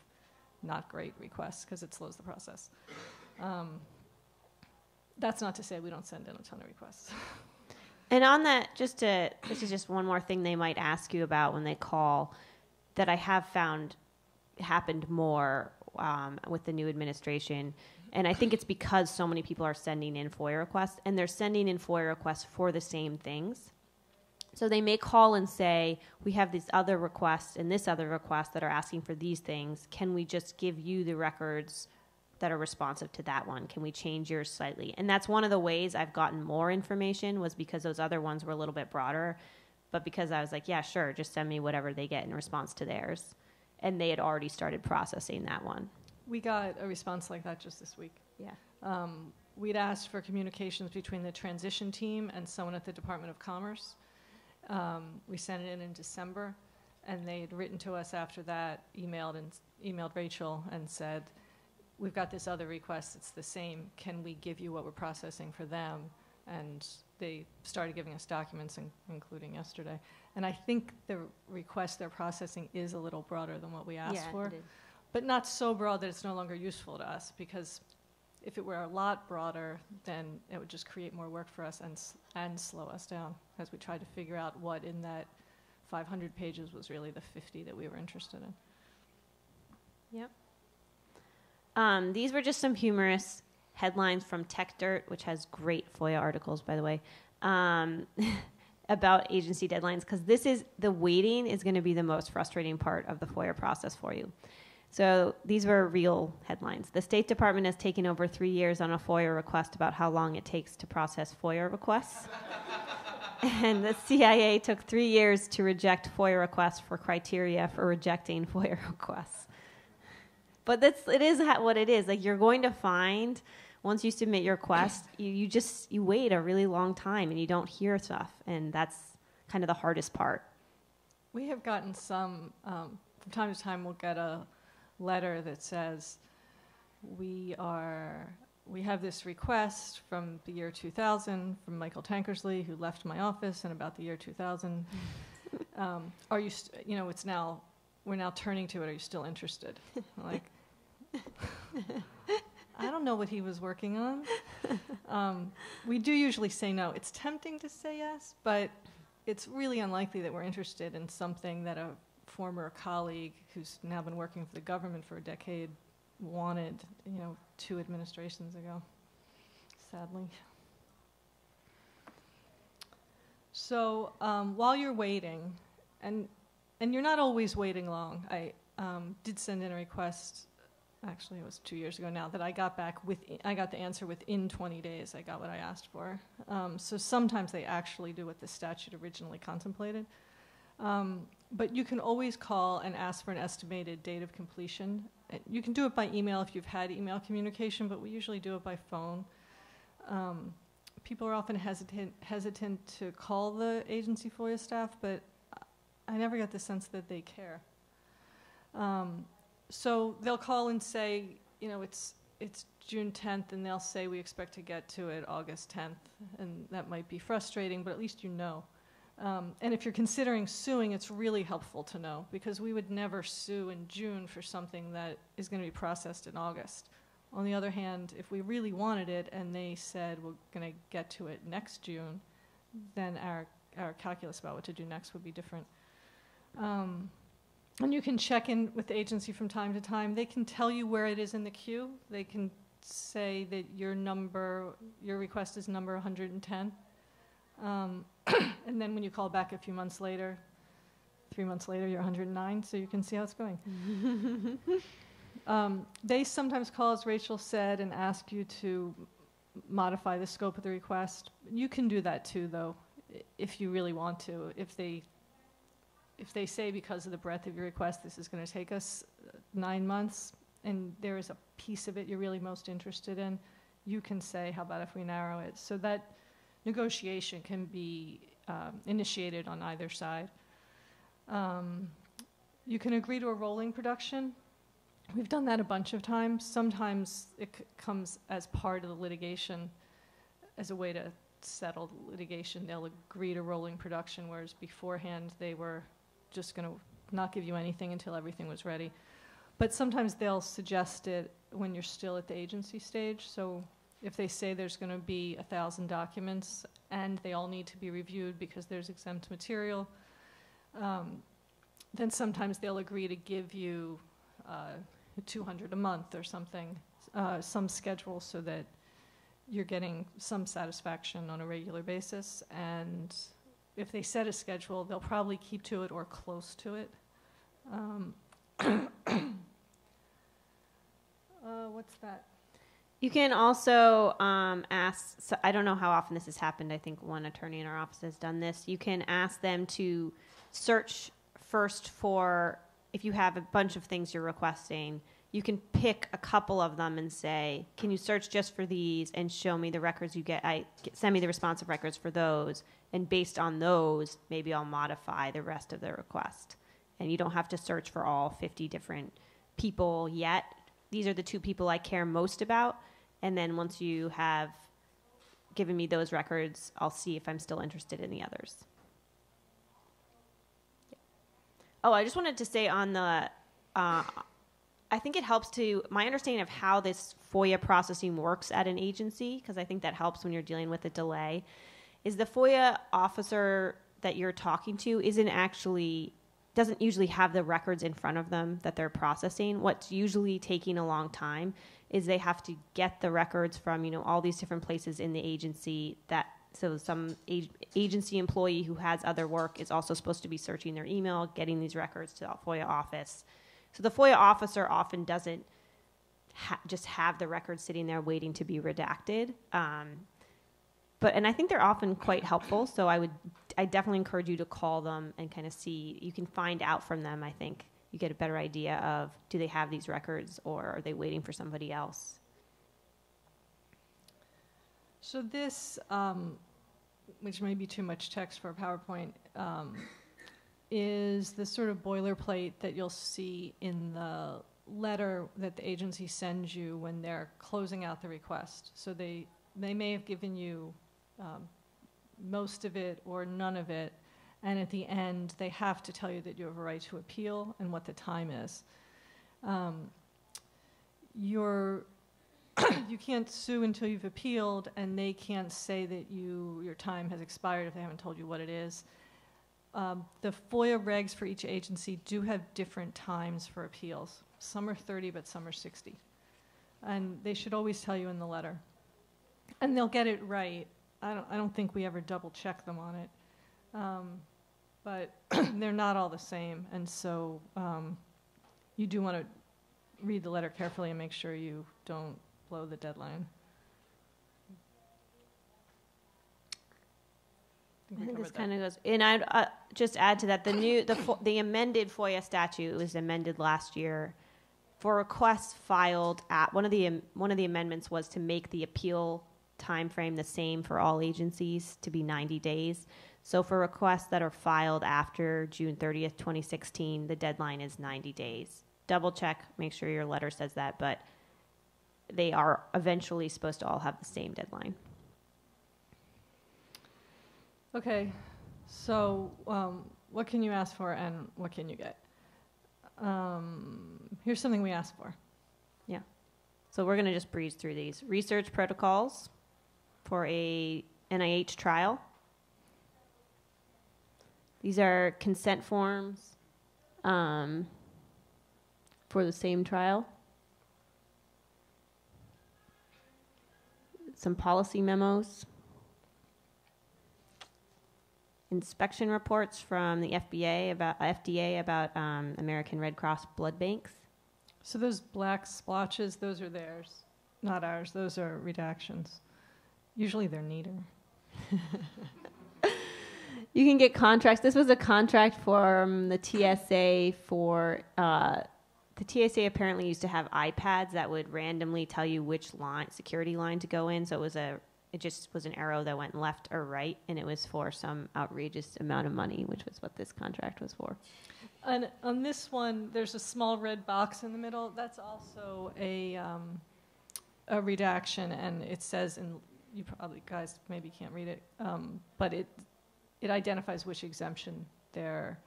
not great requests, because it slows the process. Um, That's not to say we don't send in a ton of requests. *laughs* And on that, just to, this is just one more thing they might ask you about when they call that I have found happened more um, with the new administration. And I think it's because so many people are sending in FOIA requests and they're sending in FOIA requests for the same things. So they may call and say, We have these other requests and this other request that are asking for these things. Can we just give you the records that are responsive to that one? Can we change yours slightly? And that's one of the ways I've gotten more information was because those other ones were a little bit broader. But because I was like, yeah, sure, just send me whatever they get in response to theirs. And they had already started processing that one. We got a response like that just this week. Yeah. Um, We'd asked for communications between the transition team and someone at the Department of Commerce. Um, We sent it in in December, and they had written to us after that, emailed and, emailed Rachel and said, we've got this other request, it's the same, can we give you what we're processing for them? And they started giving us documents, in- including yesterday. And I think the request they're processing is a little broader than what we asked for but not so broad that it's no longer useful to us, because if it were a lot broader, then it would just create more work for us and, and slow us down, as we tried to figure out what in that 500 pages was really the 50 that we were interested in. Um, these were just some humorous headlines from Techdirt, which has great FOIA articles, by the way, um, *laughs* about agency deadlines. Because this is the waiting is going to be the most frustrating part of the FOIA process for you. So these were real headlines. The State Department has taken over three years on a FOIA request about how long it takes to process FOIA requests. *laughs* and the CIA took three years to reject FOIA requests for criteria for rejecting *laughs* FOIA requests. But that's it is what it is. Like you're going to find once you submit your request, *clears throat* you, you just you wait a really long time and you don't hear stuff, and that's kind of the hardest part. We have gotten some, um, from time to time, we'll get a letter that says, we are, we have this request from the year 2000 from Michael Tankersley, who left my office in about the year 2000. *laughs* Um, Are you, st- you know, it's now, we're now turning to it, are you still interested? Like, *laughs* I don't know what he was working on. Um, We do usually say no. It's tempting to say yes, but it's really unlikely that we're interested in something that a former colleague who's now been working for the government for a decade wanted, you know, two administrations ago, sadly. So um, while you're waiting, and and you're not always waiting long. I um, did send in a request. Actually, it was two years ago now that I got back with. I got the answer within 20 days. I got what I asked for. Um, so sometimes they actually do what the statute originally contemplated. Um, but you can always call and ask for an estimated date of completion. You can do it by email if you've had email communication, but we usually do it by phone. Um, people are often hesitant hesitant to call the agency FOIA staff, but I never get the sense that they care. Um, so they'll call and say, you know, it's it's June 10th, and they'll say we expect to get to it August 10th, and that might be frustrating, but at least you know. Um, and if you're considering suing, it's really helpful to know because we would never sue in June for something that is going to be processed in August. On the other hand, if we really wanted it and they said we're going to get to it next June, then our, our calculus about what to do next would be different. Um, and you can check in with the agency from time to time. They can tell you where it is in the queue. They can say that your number, your request is number 110. Um, *clears throat* and then when you call back a few months later, three months later, you're 109, so you can see how it's going. *laughs* um, they sometimes call, as Rachel said, and ask you to modify the scope of the request. You can do that too, though, if you really want to. If they if they say because of the breadth of your request, this is going to take us uh, nine months, and there is a piece of it you're really most interested in, you can say, how about if we narrow it? So that negotiation can be um, initiated on either side. Um, you can agree to a rolling production. We've done that a bunch of times. Sometimes it comes as part of the litigation as a way to settled litigation, they'll agree to rolling production, whereas beforehand, they were just going to not give you anything until everything was ready. But sometimes they'll suggest it when you're still at the agency stage. So if they say there's going to be a thousand documents and they all need to be reviewed because there's exempt material, um, then sometimes they'll agree to give you uh, 200 a month or something, uh, some schedule so that you're getting some satisfaction on a regular basis. And if they set a schedule, they'll probably keep to it or close to it. Um, *clears throat* uh, what's that? You can also um, ask, so I don't know how often this has happened. I think one attorney in our office has done this. You can ask them to search first for, if you have a bunch of things you're requesting, you can pick a couple of them and say, can you search just for these and show me the records you get? I send me the responsive records for those, and based on those, maybe I'll modify the rest of the request. And you don't have to search for all 50 different people yet. These are the two people I care most about. And then once you have given me those records, I'll see if I'm still interested in the others. Oh, I just wanted to say on the, uh, I think it helps to, my understanding of how this FOIA processing works at an agency, because I think that helps when you're dealing with a delay, is the FOIA officer that you're talking to isn't actually doesn't usually have the records in front of them that they're processing. What's usually taking a long time is they have to get the records from you know all these different places in the agency that so some ag- agency employee who has other work is also supposed to be searching their email, getting these records to the FOIA office. So the FOIA officer often doesn't ha- just have the records sitting there waiting to be redacted. Um, but and I think they're often quite helpful. So I would I definitely encourage you to call them and kind of see. You can find out from them. I think you get a better idea of do they have these records or are they waiting for somebody else. So this, um, which may be too much text for a PowerPoint, um, is the sort of boilerplate that you'll see in the letter that the agency sends you when they're closing out the request. So they they may have given you um, most of it or none of it, and at the end they have to tell you that you have a right to appeal and what the time is. Um, you're *coughs* you can't sue until you've appealed, and they can't say that you your time has expired if they haven't told you what it is. Um, the FOIA regs for each agency do have different times for appeals. Some are 30, but some are 60. And they should always tell you in the letter. And they'll get it right. I don't, I don't think we ever double check them on it. Um, but *clears throat* they're not all the same. And so um, you do want to read the letter carefully and make sure you don't blow the deadline. I think this kind of goes, and I'd uh, just add to that the new the the amended FOIA statute was amended last year for requests filed at one of the am- one of the amendments was to make the appeal time frame the same for all agencies to be 90 days. So for requests that are filed after June 30th, 2016, the deadline is 90 days. Double check, make sure your letter says that, but they are eventually supposed to all have the same deadline. Okay, so um, what can you ask for and what can you get? Um, here's something we asked for. Yeah. So we're going to just breeze through these. Research protocols for a NIH trial. These are consent forms um, for the same trial. Some policy memos. Inspection reports from the FBA about FDA about um, American Red Cross blood banks. So those black splotches, those are theirs, not ours. Those are redactions. Usually they're neater. *laughs* You can get contracts. This was a contract from the TSA for uh, the TSA. Apparently, used to have iPads that would randomly tell you which line security line to go in. So it was a it just was an arrow that went left or right, and it was for some outrageous amount of money, which was what this contract was for. And on this one, there's a small red box in the middle. That's also a, um, a redaction, and it says in you probably guys maybe can't read it, um, but it it identifies which exemption they're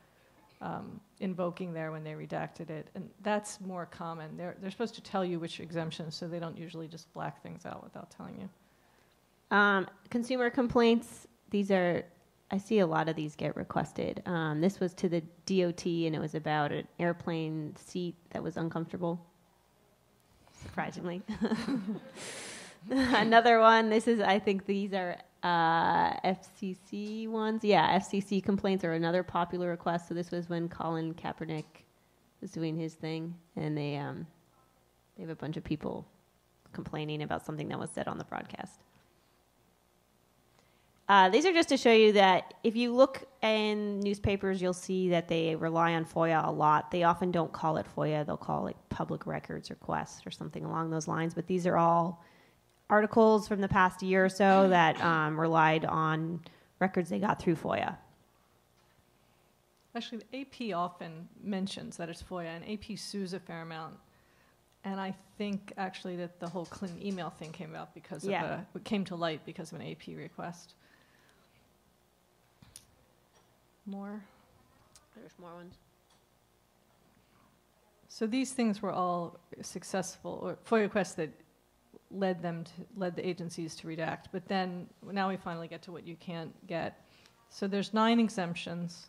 um, invoking there when they redacted it, and that's more common. They're they're supposed to tell you which exemptions, so they don't usually just black things out without telling you. Um, consumer complaints, these are, I see a lot of these get requested. Um, this was to the DOT and it was about an airplane seat that was uncomfortable, surprisingly. *laughs* *laughs* Another one, this is, I think these are uh, FCC ones. Yeah, FCC complaints are another popular request. So this was when Colin Kaepernick was doing his thing and they, um, they have a bunch of people complaining about something that was said on the broadcast. Uh, these are just to show you that if you look in newspapers, you'll see that they rely on FOIA a lot. They often don't call it FOIA; they'll call it public records request or something along those lines. But these are all articles from the past year or so that um, relied on records they got through FOIA. Actually, the AP often mentions that it's FOIA, and AP sues a fair amount. And I think actually that the whole Clinton email thing came about because Yeah. of a, it came to light because of an AP request. More. There's more ones. So these things were all successful, or FOIA requests that led them to, led the agencies to redact. But then, now we finally get to what you can't get. So there's nine exemptions.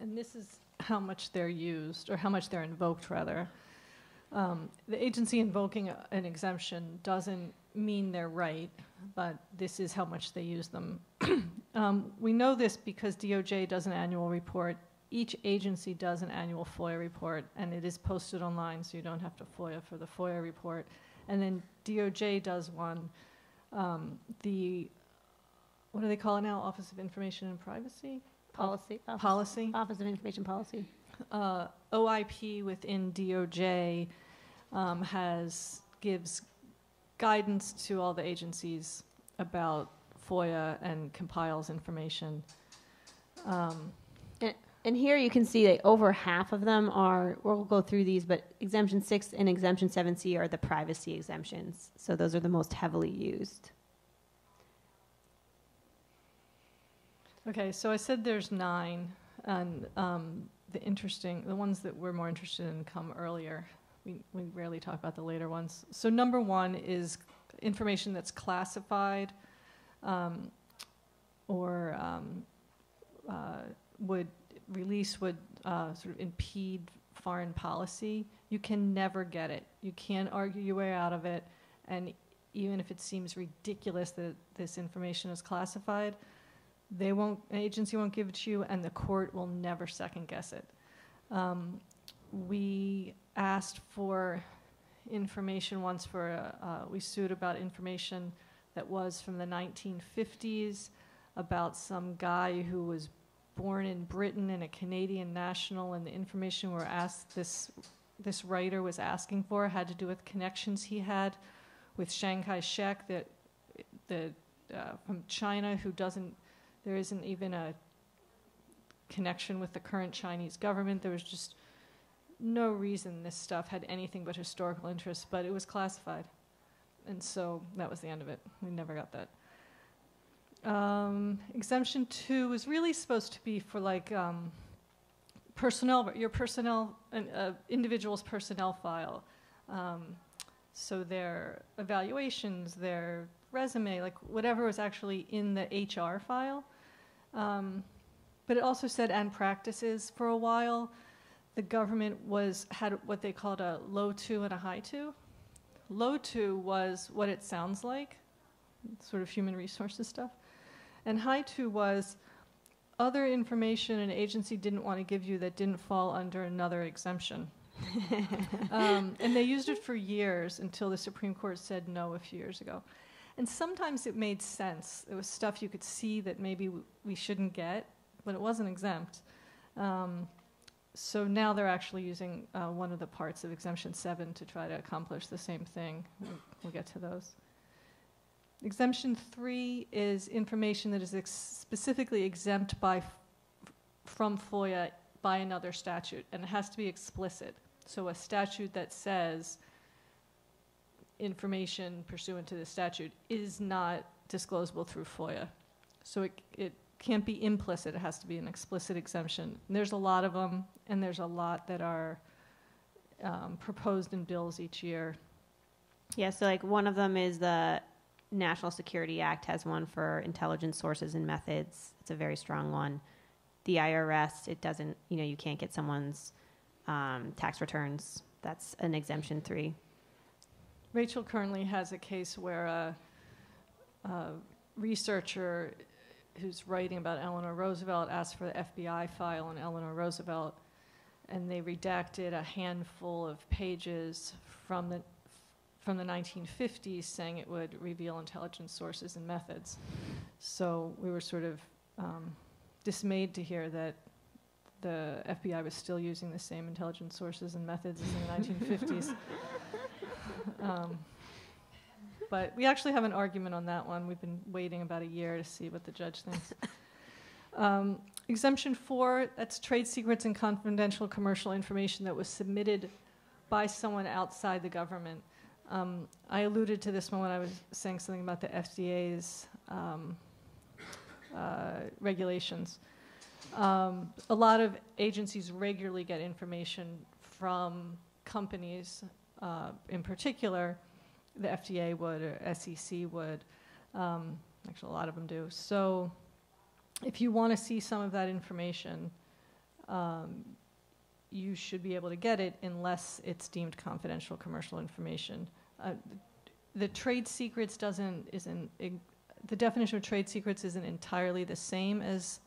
And this is how much they're used, or how much they're invoked, rather. Um, the agency invoking a- an exemption doesn't mean they're right, but this is how much they use them. *clears throat* um, we know this because DOJ does an annual report each agency does an annual FOIA report, and it is posted online, so you don't have to FOIA for the FOIA report. And then DOJ does one. Um, the what do they call it now? Office of Information and Privacy Policy. Office, policy. Office of Information Policy. Uh, OIP within DOJ um, has gives guidance to all the agencies about FOIA and compiles information. Um, And here you can see that over half of them are, we'll go through these, but exemption six and exemption seven C are the privacy exemptions. So those are the most heavily used. Okay, so I said there's nine, and um, the interesting, the ones that we're more interested in come earlier. We, we rarely talk about the later ones. So number one is information that's classified um, or um, uh, would release would uh, sort of impede foreign policy. You can never get it. You can't argue your way out of it, and even if it seems ridiculous that this information is classified, they won't, an agency won't give it to you, and the court will never second guess it. Um, we asked for information once for, uh, uh, we sued about information that was from the 1950s about some guy who was born in Britain and a Canadian national, and the information we're asked, this, this writer was asking for had to do with connections he had with Chiang Kai-shek that, the, uh, from China who doesn't there isn't even a connection with the current Chinese government. There was just no reason this stuff had anything but historical interest, but it was classified. And so that was the end of it. We never got that. Um, exemption two was really supposed to be for like um, personnel, your personnel, an uh, individual's personnel file. Um, so their evaluations, their resume, like whatever was actually in the HR file. Um, but it also said and practices for a while. The government was had what they called a low two and a high two. Low two was what it sounds like, sort of human resources stuff, and high two was other information an agency didn't want to give you that didn't fall under another exemption. *laughs* um, and they used it for years until the Supreme Court said no a few years ago. And sometimes it made sense. It was stuff you could see that maybe w- we shouldn't get, but it wasn't exempt. Um, so now they're actually using uh, one of the parts of Exemption 7 to try to accomplish the same thing. We'll, we'll get to those. Exemption 3 is information that is ex- specifically exempt by f- from FOIA by another statute, and it has to be explicit. So a statute that says information pursuant to the statute is not disclosable through FOIA. So it, it can't be implicit, it has to be an explicit exemption. And there's a lot of them, and there's a lot that are um, proposed in bills each year. Yeah, so like one of them is the National Security Act has one for intelligence sources and methods. It's a very strong one. The IRS, it doesn't, you know, you can't get someone's um, tax returns. That's an exemption three. Rachel currently has a case where a, a researcher who's writing about Eleanor Roosevelt asked for the FBI file on Eleanor Roosevelt, and they redacted a handful of pages from the from the 1950s, saying it would reveal intelligence sources and methods. So we were sort of um, dismayed to hear that the FBI was still using the same intelligence sources and methods as in the 1950s. *laughs* Um, but we actually have an argument on that one. We've been waiting about a year to see what the judge thinks. *laughs* Um, exemption four, that's trade secrets and confidential commercial information that was submitted by someone outside the government. Um, I alluded to this one when I was saying something about the FDA's um, uh, regulations. Um, a lot of agencies regularly get information from companies, uh, in particular, the FDA would or SEC would. Um, actually, a lot of them do. So, if you want to see some of that information, um, you should be able to get it unless it's deemed confidential commercial information. Uh, the trade secrets doesn't isn't the definition of trade secrets isn't entirely the same as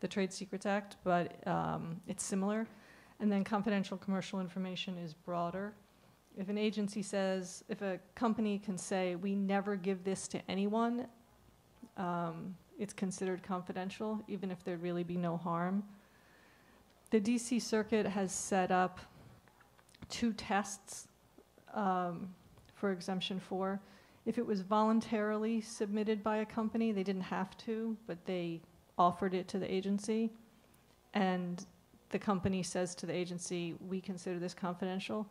the Trade Secrets Act, but um, it's similar. And then confidential commercial information is broader. If an agency says, if a company can say, we never give this to anyone, um, it's considered confidential, even if there'd really be no harm. The DC Circuit has set up two tests um, for exemption four. If it was voluntarily submitted by a company, they didn't have to, but they offered it to the agency, and the company says to the agency, we consider this confidential,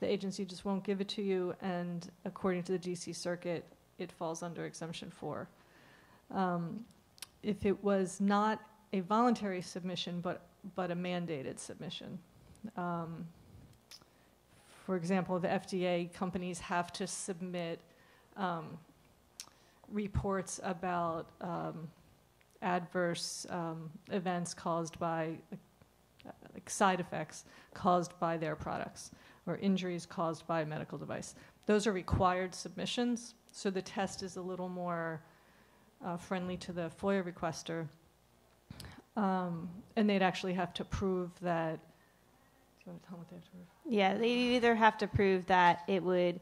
the agency just won't give it to you, and according to the DC Circuit, it falls under exemption four. Um, if it was not a voluntary submission, but, but a mandated submission, um, for example, the FDA companies have to submit um, reports about um, adverse um, events caused by, like side effects caused by their products or injuries caused by a medical device. Those are required submissions, so the test is a little more uh, friendly to the FOIA requester. Um, and they'd actually have to prove that. They have to prove? Yeah, they either have to prove that it would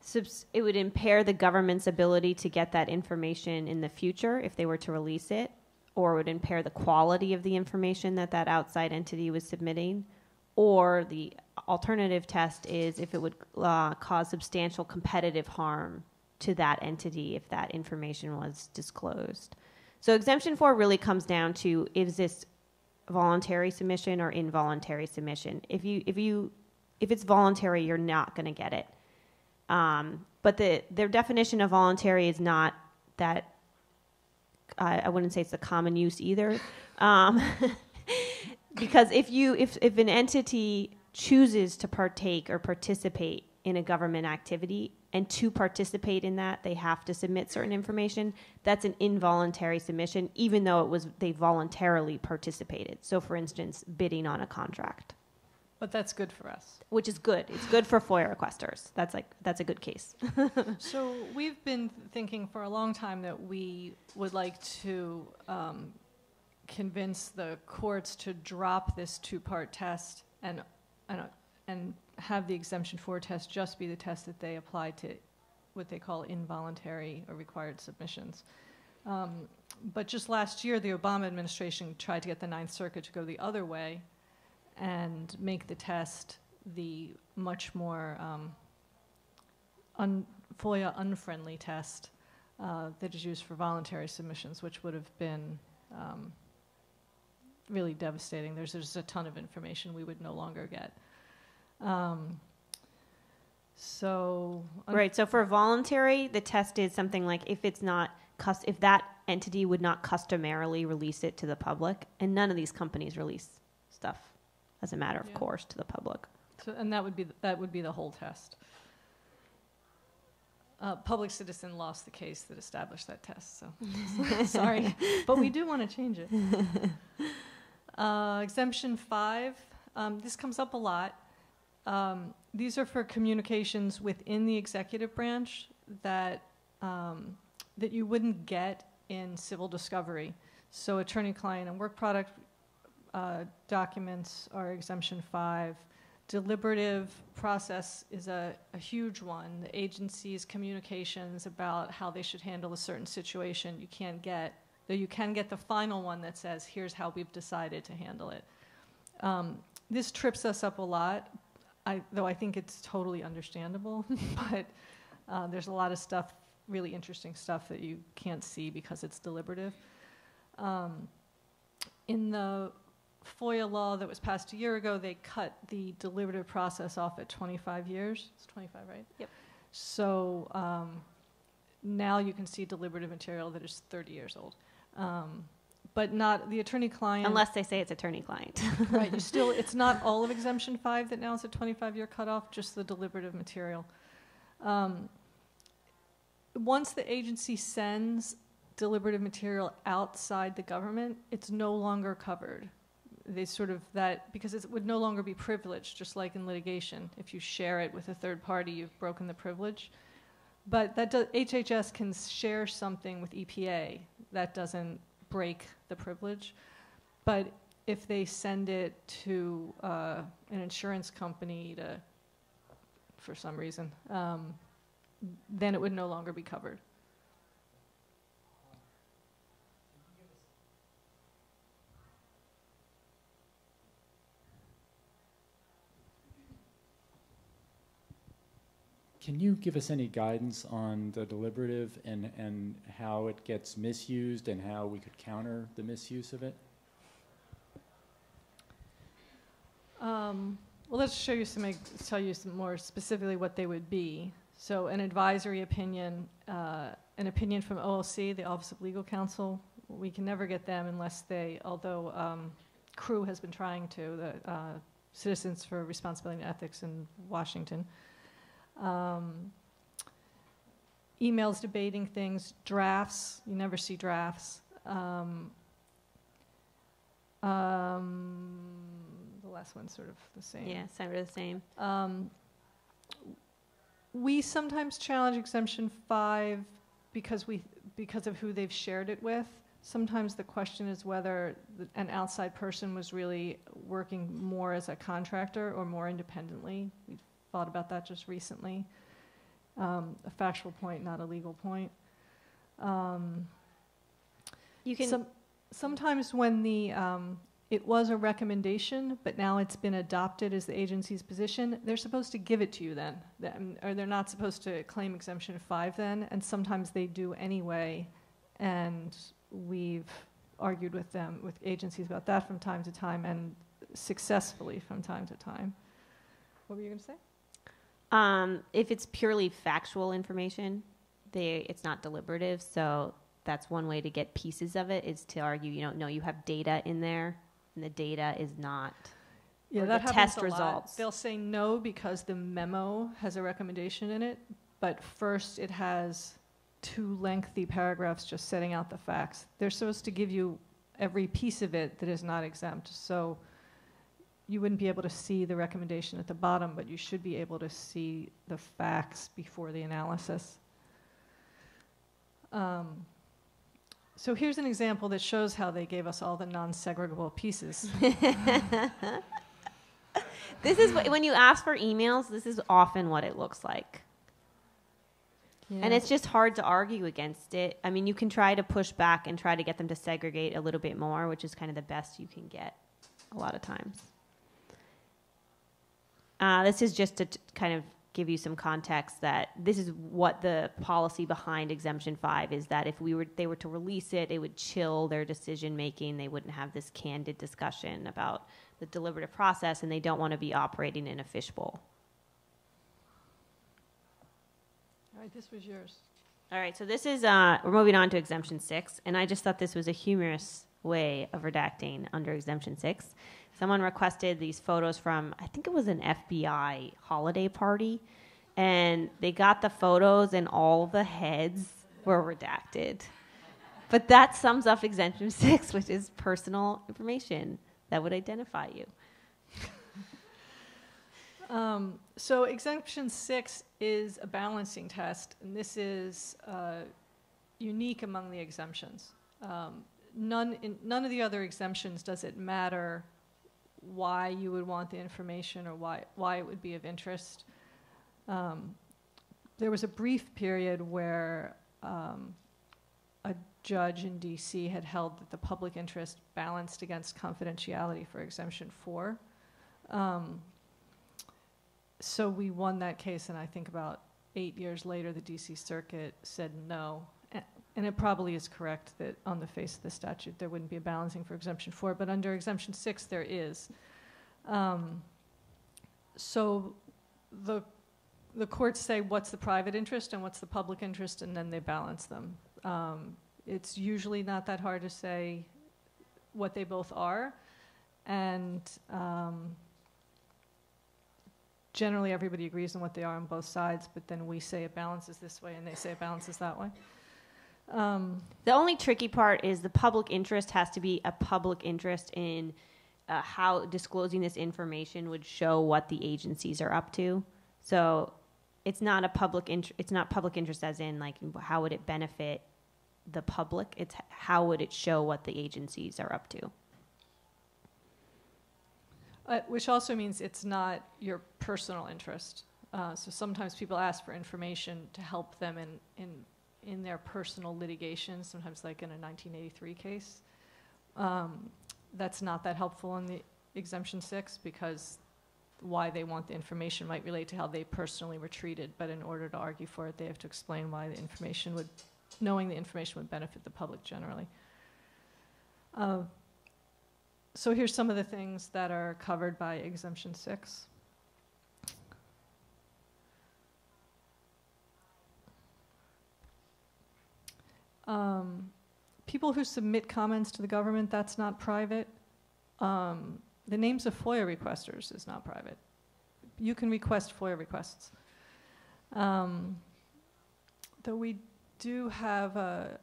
subs- it would impair the government's ability to get that information in the future if they were to release it, or would impair the quality of the information that that outside entity was submitting, or the alternative test is if it would uh, cause substantial competitive harm to that entity if that information was disclosed. So exemption four really comes down to is this voluntary submission or involuntary submission. If you if you if it's voluntary, you're not going to get it. Um, but the their definition of voluntary is not that. I wouldn't say it's the common use either, um, *laughs* because if you if if an entity chooses to partake or participate in a government activity and to participate in that they have to submit certain information that's an involuntary submission even though it was they voluntarily participated so for instance bidding on a contract But that's good for us. which is good. It's good for FOIA requesters. That's like that's a good case. *laughs* So we've been thinking for a long time that we would like to um, convince the courts to drop this two-part test and, and, and have the exemption four test just be the test that they apply to what they call involuntary or required submissions. Um, but just last year, the Obama administration tried to get the Ninth Circuit to go the other way and make the test the much more um, un- FOIA unfriendly test uh, that is used for voluntary submissions, which would have been um, really devastating. There's, there's a ton of information we would no longer get. Um, So, Right. So for voluntary, the test is something like if it's not cus- if that entity would not customarily release it to the public, and none of these companies release stuff as a matter of Yeah. course to the public. so, and that would be, that would be the whole test. Uh, Public Citizen lost the case that established that test, so, *laughs* sorry, but we do want to change it. *laughs* Uh, Exemption five, um, this comes up a lot. Um, These are for communications within the executive branch that, um, that you wouldn't get in civil discovery. So attorney-client and work product uh, documents are exemption five. Deliberative process is a, a huge one. The agency's communications about how they should handle a certain situation, you can't get, though you can get the final one that says, here's how we've decided to handle it. Um, this trips us up a lot, I, though I think it's totally understandable, *laughs* but uh, there's a lot of stuff, really interesting stuff that you can't see because it's deliberative. Um, in the FOIA law that was passed a year ago, they cut the deliberative process off at 25 years. It's 25, right? Yep. So um, now you can see deliberative material that is 30 years old. Um, but not the attorney-client. Unless they say it's attorney-client. *laughs* right, you still, *laughs* it's not all of exemption five that now is a 25-year cutoff, just the deliberative material. Um, Once the agency sends deliberative material outside the government, it's no longer covered. They sort of, that, because it would no longer be privileged, just like in litigation. If you share it with a third party, you've broken the privilege. But that does, HHS can share something with EPA. That doesn't break the privilege. But if they send it to uh, an insurance company to, for some reason, um, then it would no longer be covered. Can you give us any guidance on the deliberative and, and how it gets misused and how we could counter the misuse of it? Um, well, let's show you some, tell you some more specifically what they would be. So, an advisory opinion, uh, an opinion from OLC, the Office of Legal Counsel. We can never get them unless they, although um, CREW has been trying to, the uh, Citizens for Responsibility and Ethics in Washington. Um, emails debating things, drafts. You never see drafts. Um, um, the last one's sort of the same. yeah, some are the same. Um, we sometimes challenge exemption five because we, because of who they've shared it with. Sometimes the question is whether the- an outside person was really working more as a contractor or more independently. We've thought about that just recently. Um, a factual point, not a legal point. Um, You can. some, sometimes when the, um, it was a recommendation, but now it's been adopted as the agency's position, they're supposed to give it to you then. Then- Or they're not supposed to claim exemption five then, and sometimes they do anyway. And we've argued with them, with agencies about that from time to time, and successfully from time to time. What were you going to say? Um, if it's purely factual information, they it's not deliberative. So that's one way to get pieces of it is to argue, you know, no, you have data in there, and the data is not. Yeah, that the happens test a lot. They'll say no because the memo has a recommendation in it, but first it has two lengthy paragraphs just setting out the facts. They're supposed to give you every piece of it that is not exempt. So you wouldn't be able to see the recommendation at the bottom, but you should be able to see the facts before the analysis. Um, so here's an example that shows how they gave us all the non-segregable pieces. *laughs* This is what, when you ask for emails. This is often what it looks like, and it's just hard to argue against it. I mean, you can try to push back and try to get them to segregate a little bit more, which is kind of the best you can get a lot of times. Uh, this is just to t- kind of give you some context that this is what the policy behind exemption 5 is that if we were they were to release it it would chill their decision making they wouldn't have this candid discussion about the deliberative process and they don't want to be operating in a fishbowl All right, this was yours. All right, so this is, uh, we're moving on to exemption six, and I just thought this was a humorous way of redacting under exemption six. Someone requested these photos from, I think it was an FBI holiday party, and they got the photos and all the heads were redacted. But that sums up exemption *laughs* six, which is personal information that would identify you. Um, so exemption six is a balancing test, and this is uh, unique among the exemptions. Um, none, in, none of the other exemptions does it matter why you would want the information or why, why it would be of interest. Um, there was a brief period where um, a judge in DC had held that the public interest balanced against confidentiality for exemption four. Um, so we won that case, and I think about eight years later, the DC Circuit said no. And it probably is correct that on the face of the statute, there wouldn't be a balancing for exemption four, but under exemption six, there is. Um, so the, the courts say what's the private interest and what's the public interest, and then they balance them. Um, it's usually not that hard to say what they both are. And um, generally everybody agrees on what they are on both sides, but then we say it balances this way and they say it balances that way. Um, The only tricky part is the public interest has to be a public interest in uh, how disclosing this information would show what the agencies are up to. So it's not a public interest. it's not public interest as in like how would it benefit the public? It's how would it show what the agencies are up to. uh, which also means it's not your personal interest. Uh, so sometimes people ask for information to help them in, in, in their personal litigation, sometimes like in a 1983 case. Um, that's not that helpful in the exemption six because why they want the information might relate to how they personally were treated, but in order to argue for it, they have to explain why the information would, knowing the information would benefit the public generally. Uh, so here's some of the things that are covered by exemption six. Um, people who submit comments to the government, that's not private. Um, the names of FOIA requesters is not private. You can request FOIA requests. Um, though we do have a,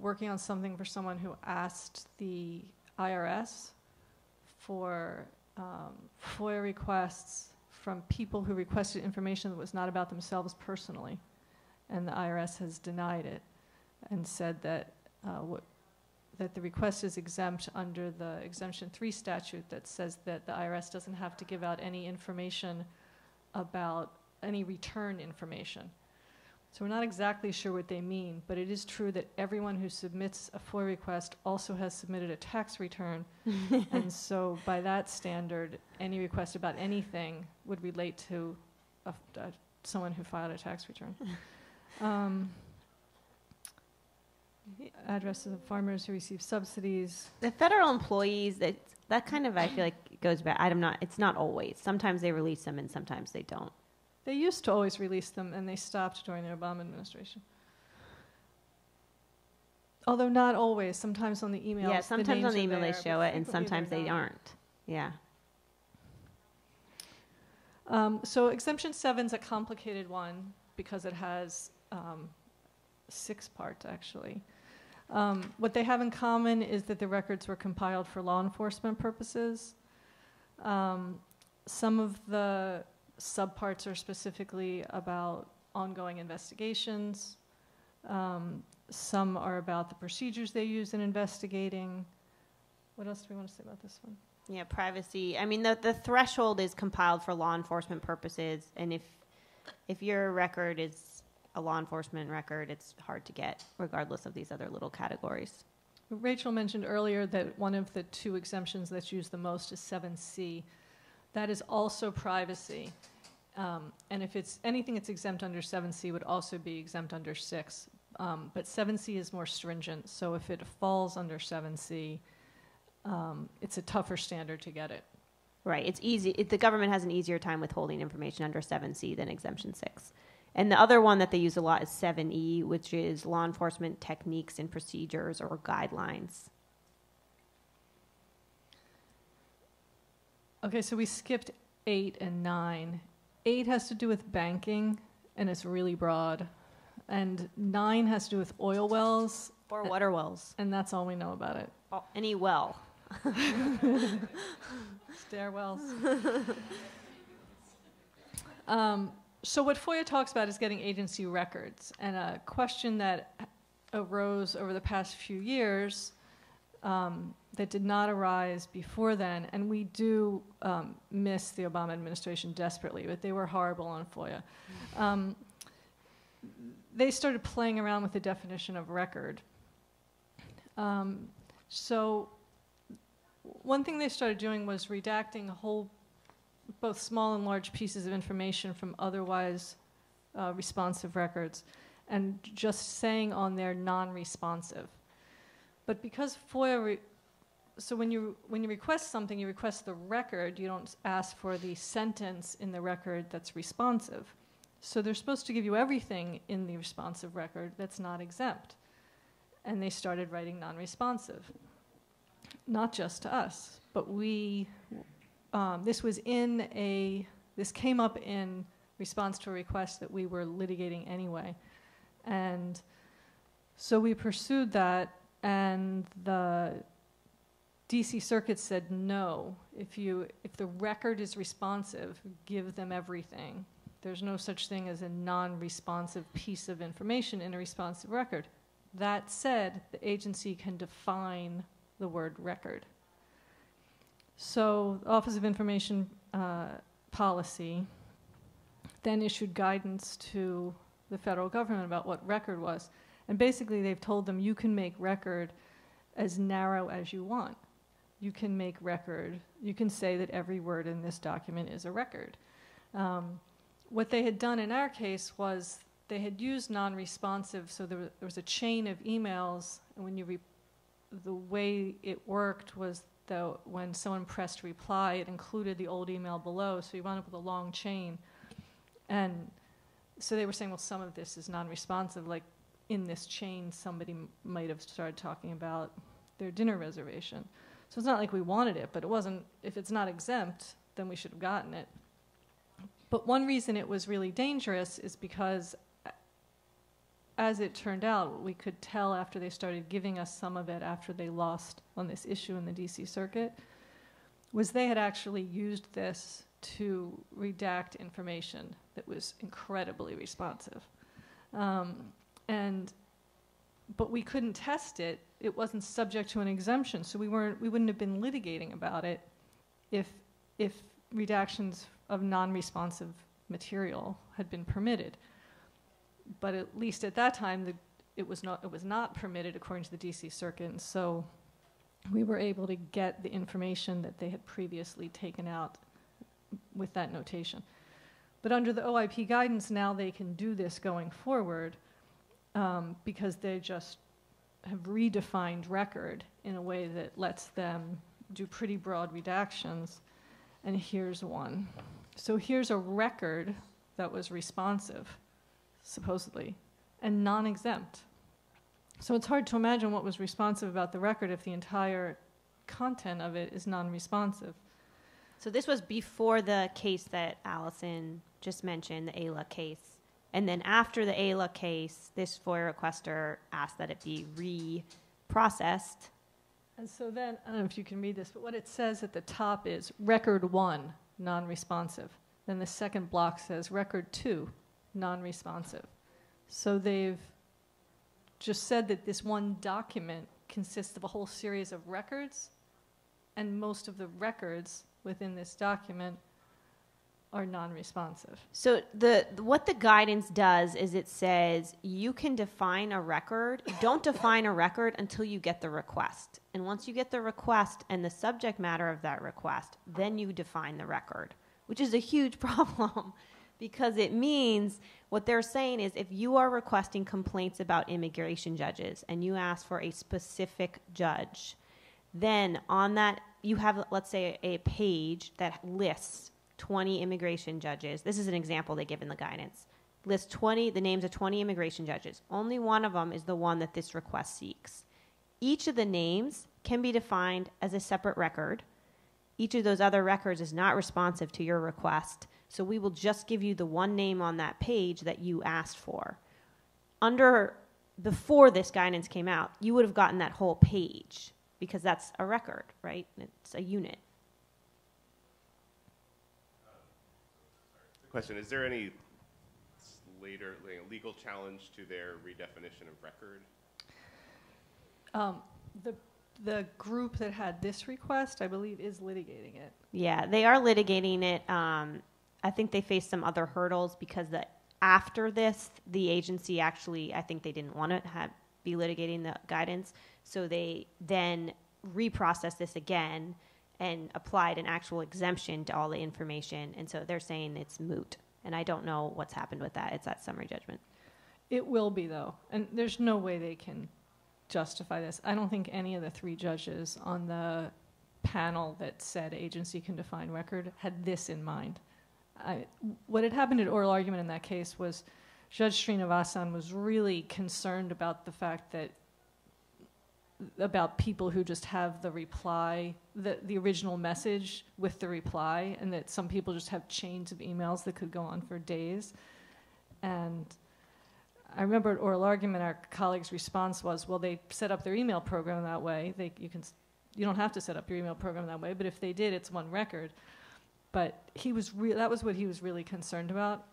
working on something for someone who asked the IRS for um, FOIA requests from people who requested information that was not about themselves personally, and the IRS has denied it and said that uh, what, that the request is exempt under the exemption three statute that says that the IRS doesn't have to give out any information about any return information. So we're not exactly sure what they mean, but it is true that everyone who submits a FOIA request also has submitted a tax return. *laughs* and so by that standard, any request about anything would relate to a, a, someone who filed a tax return. *laughs* um, addresses of farmers who receive subsidies. The federal employees that that kind of I feel like goes back. I'm not. It's not always. Sometimes they release them and sometimes they don't. They used to always release them, and they stopped during the Obama administration. Although not always. Sometimes on the emails. yeah, sometimes on the names are email they show it, and sometimes they aren't. aren't. Yeah. Um, so exemption seven is a complicated one because it has um, six parts actually. Um, what they have in common is that the records were compiled for law enforcement purposes. Um, some of the subparts are specifically about ongoing investigations. Um, some are about the procedures they use in investigating. What else do we want to say about this one? Yeah, privacy. I mean, the the threshold is compiled for law enforcement purposes, and if if your record is a law enforcement record, it's hard to get, regardless of these other little categories. Rachel mentioned earlier that one of the two exemptions that's used the most is 7C. That is also privacy. Um, and if it's anything that's exempt under 7C would also be exempt under 6. Um, but 7C is more stringent, so if it falls under 7C, um, it's a tougher standard to get it. Right. It's easy. It, the government has an easier time withholding information under 7C than exemption 6. And the other one that they use a lot is 7E, which is law enforcement techniques and procedures or guidelines. Okay, so we skipped eight and nine. Eight has to do with banking, and it's really broad. And nine has to do with oil wells, Or water wells. and that's all we know about it. Any well. *laughs* Stairwells. *laughs* um, so what FOIA talks about is getting agency records, and a question that arose over the past few years um, that did not arise before then, and we do um, miss the Obama administration desperately, but they were horrible on FOIA. Um, they started playing around with the definition of record. Um, so one thing they started doing was redacting a whole, both small and large pieces of information from otherwise uh, responsive records, and just saying on there non-responsive. But because FOIA, so when you when you request something, you request the record. You don't ask for the sentence in the record that's responsive. So they're supposed to give you everything in the responsive record that's not exempt. And they started writing non-responsive not just to us, but we, um, this was in a, this came up in response to a request that we were litigating anyway. And so we pursued that, and the DC Circuit said no. If you, if the record is responsive, give them everything. There's no such thing as a non-responsive piece of information in a responsive record. That said, the agency can define the word record. So, Office of Information uh, Policy then issued guidance to the federal government about what record was. And basically, they've told them you can make record as narrow as you want. You can make record, you can say that every word in this document is a record. Um, what they had done in our case was they had used non responsive, so there was, there was a chain of emails, and when you the way it worked was that when someone pressed reply, it included the old email below, so you wound up with a long chain. And so they were saying, well, some of this is non responsive. Like in this chain, somebody might have started talking about their dinner reservation. So it's not like we wanted it, but it wasn't, if it's not exempt, then we should have gotten it. But one reason it was really dangerous is because as it turned out, we could tell after they started giving us some of it after they lost on this issue in the DC circuit, was they had actually used this to redact information that was incredibly responsive. Um, and but we couldn't test it. It wasn't subject to an exemption, so we weren't we wouldn't have been litigating about it if if redactions of non-responsive material had been permitted but at least at that time, the, it was not it was not permitted according to the D.C. Circuit, and so we were able to get the information that they had previously taken out with that notation. But under the OIP guidance, now they can do this going forward um, because they just have redefined record in a way that lets them do pretty broad redactions. And here's one. So here's a record that was responsive supposedly, and non exempt. So it's hard to imagine what was responsive about the record if the entire content of it is non responsive. So this was before the case that Allison just mentioned, the AILA case. And then after the AILA case, this FOIA requester asked that it be reprocessed. And so then, I don't know if you can read this, but what it says at the top is record one, non responsive. Then the second block says record two, non responsive. So they've just said that this one document consists of a whole series of records, and most of the records within this document are non responsive. So the what the guidance does is it says you can define a record. Don't define a record until you get the request. And once you get the request and the subject matter of that request, then you define the record, which is a huge *laughs* problem because it means what they're saying is if you are requesting complaints about immigration judges and you ask for a specific judge, then on that you have let's say a page that lists 20 immigration judges. This is an example they give in the guidance lists 20, the names of 20 immigration judges. Only one of them is the one that this request seeks. Each of the names can be defined as a separate record. Each of those other records is not responsive to your request, so we will just give you the one name on that page that you asked for. Under before this guidance came out, you would have gotten that whole page because that's a record, right? It's a unit. Question, is there any later, legal challenge to their redefinition of record? Um, the, the group that had this request, I believe, is litigating it. Yeah, they are litigating it. Um, I think they faced some other hurdles because the after this, the agency actually, I think they didn't want to have be litigating the guidance, so they then reprocessed this again and applied an actual exemption to all the information, and so they're saying it's moot. And I don't know what's happened with that. It's that summary judgment. It will be, though, and there's no way they can justify this. I don't think any of the three judges on the panel that said agency can define record had this in mind. I, what had happened at oral argument in that case was Judge Srinivasan was really concerned about the fact that about people who just have the reply, the, the original message with the reply, and that some people just have chains of emails that could go on for days. And I remember at oral argument, our colleague's response was, "Well, they set up their email program that way. They, you can, you don't have to set up your email program that way. But if they did, it's one record." But he was that was what he was really concerned about.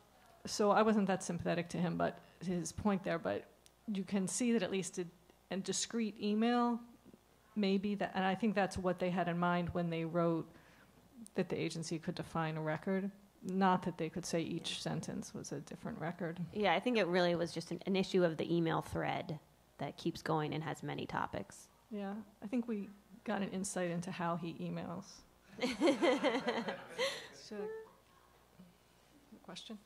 So I wasn't that sympathetic to him, but his point there. But you can see that at least a, a discrete email, maybe that, and I think that's what they had in mind when they wrote that the agency could define a record. Not that they could say each sentence was a different record. Yeah, I think it really was just an, an issue of the email thread that keeps going and has many topics. Yeah, I think we got an insight into how he emails. *laughs* so, question?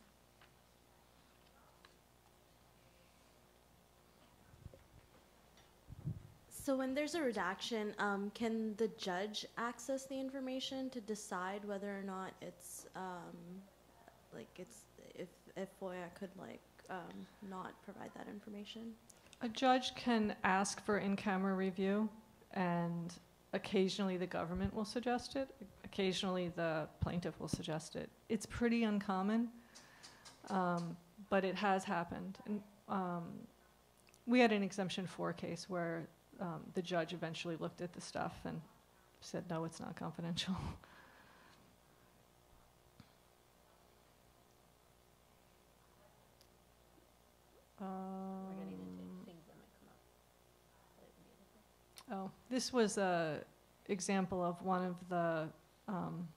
So when there's a redaction, um, can the judge access the information to decide whether or not it's um, like it's if if FOIA could like um, not provide that information? A judge can ask for in-camera review, and occasionally the government will suggest it. Occasionally the plaintiff will suggest it. It's pretty uncommon, um, but it has happened. And um, we had an exemption four case where um, the judge eventually looked at the stuff and said, "No, it's not confidential." *laughs* Um, Oh, this was a example of one of the um,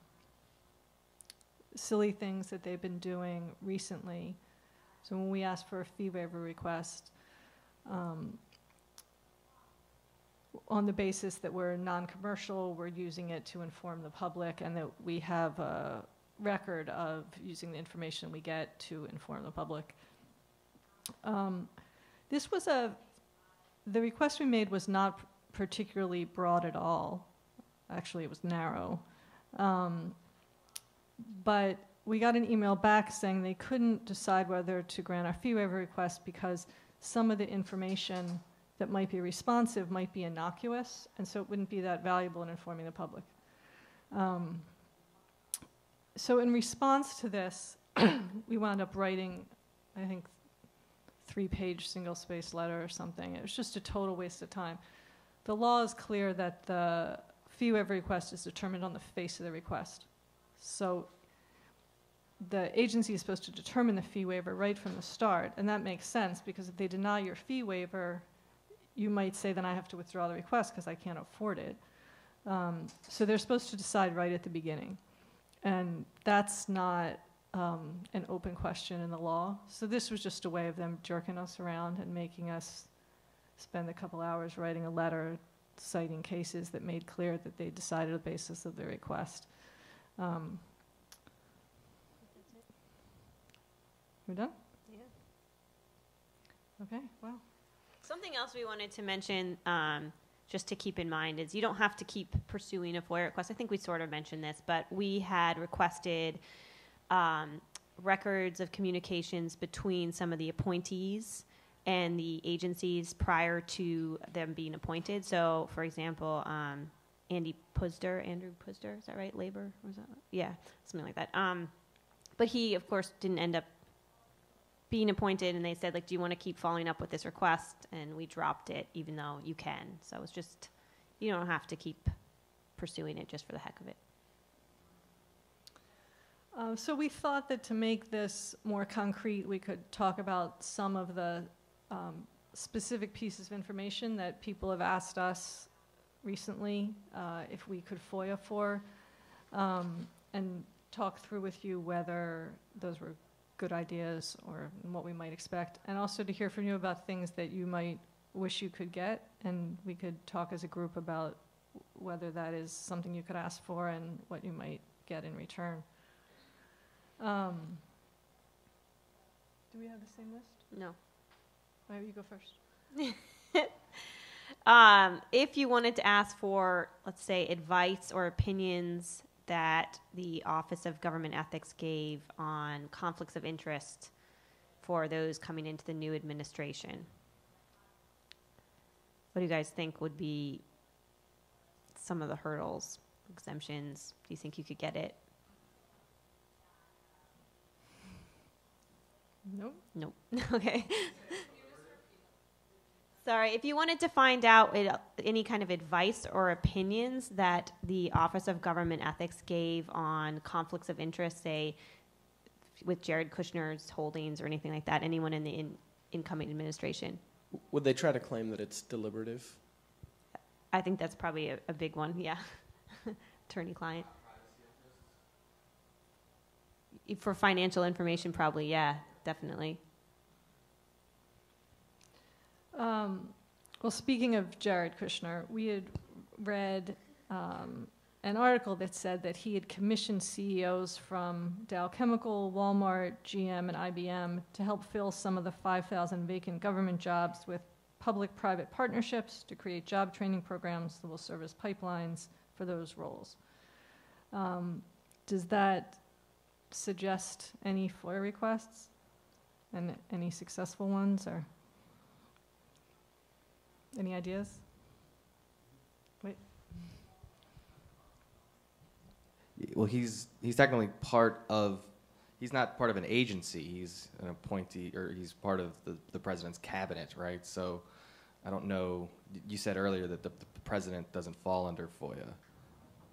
silly things that they've been doing recently. So when we asked for a fee waiver request, um, on the basis that we're non-commercial, we're using it to inform the public, and that we have a record of using the information we get to inform the public. Um, this was a, the request we made was not particularly broad at all. Actually, it was narrow. Um, but we got an email back saying they couldn't decide whether to grant our fee waiver request because some of the information that might be responsive might be innocuous, and so it wouldn't be that valuable in informing the public. Um, so, in response to this, *clears throat* we wound up writing, I think, three-page single-space letter or something. It was just a total waste of time. The law is clear that the fee waiver request is determined on the face of the request. So the agency is supposed to determine the fee waiver right from the start, and that makes sense because if they deny your fee waiver, you might say, then I have to withdraw the request because I can't afford it. Um, so they're supposed to decide right at the beginning. And that's not um, an open question in the law. So this was just a way of them jerking us around and making us spend a couple hours writing a letter citing cases that made clear that they decided the basis of the request. Um, we're done? Yeah. Okay, well. Something else we wanted to mention, um, just to keep in mind, is you don't have to keep pursuing a FOIA request. I think we sort of mentioned this, but we had requested um, records of communications between some of the appointees and the agencies prior to them being appointed. So, for example, um, Andy Puzder, Andrew Puzder, is that right? Labor, was that? Yeah, something like that. Um, but he, of course, didn't end up being appointed, and they said, like, do you want to keep following up with this request? And we dropped it, even though you can. So it's just, you don't have to keep pursuing it just for the heck of it. Uh, so we thought that to make this more concrete, we could talk about some of the um, specific pieces of information that people have asked us recently uh, if we could FOIA for, um, and talk through with you whether those were good ideas or what we might expect, and also to hear from you about things that you might wish you could get, and we could talk as a group about whether that is something you could ask for and what you might get in return. Um, do we have the same list? No. Why don't you go first? *laughs* Um, if you wanted to ask for, let's say, advice or opinions that the Office of Government Ethics gave on conflicts of interest for those coming into the new administration, what do you guys think would be some of the hurdles, exemptions? Do you think you could get it? Nope. Nope. *laughs* okay. Sorry, if you wanted to find out it, any kind of advice or opinions that the Office of Government Ethics gave on conflicts of interest, say with Jared Kushner's holdings or anything like that, anyone in the in, incoming administration, Would they try to claim that it's deliberative? I think that's probably a, a big one. Yeah, *laughs* attorney client. For financial information, probably, yeah, definitely. Um, well, speaking of Jared Kushner, we had read um, an article that said that he had commissioned CEOs from Dow Chemical, Walmart, GM, and IBM to help fill some of the 5,000 vacant government jobs with public private partnerships to create job training programs that will serve as pipelines for those roles. Um, does that suggest any FOIA requests and any successful ones or? Any ideas? Wait. Well, he's he's technically part of. He's not part of an agency. He's an appointee, or he's part of the, the president's cabinet, right? So, I don't know. You said earlier that the, the president doesn't fall under FOIA.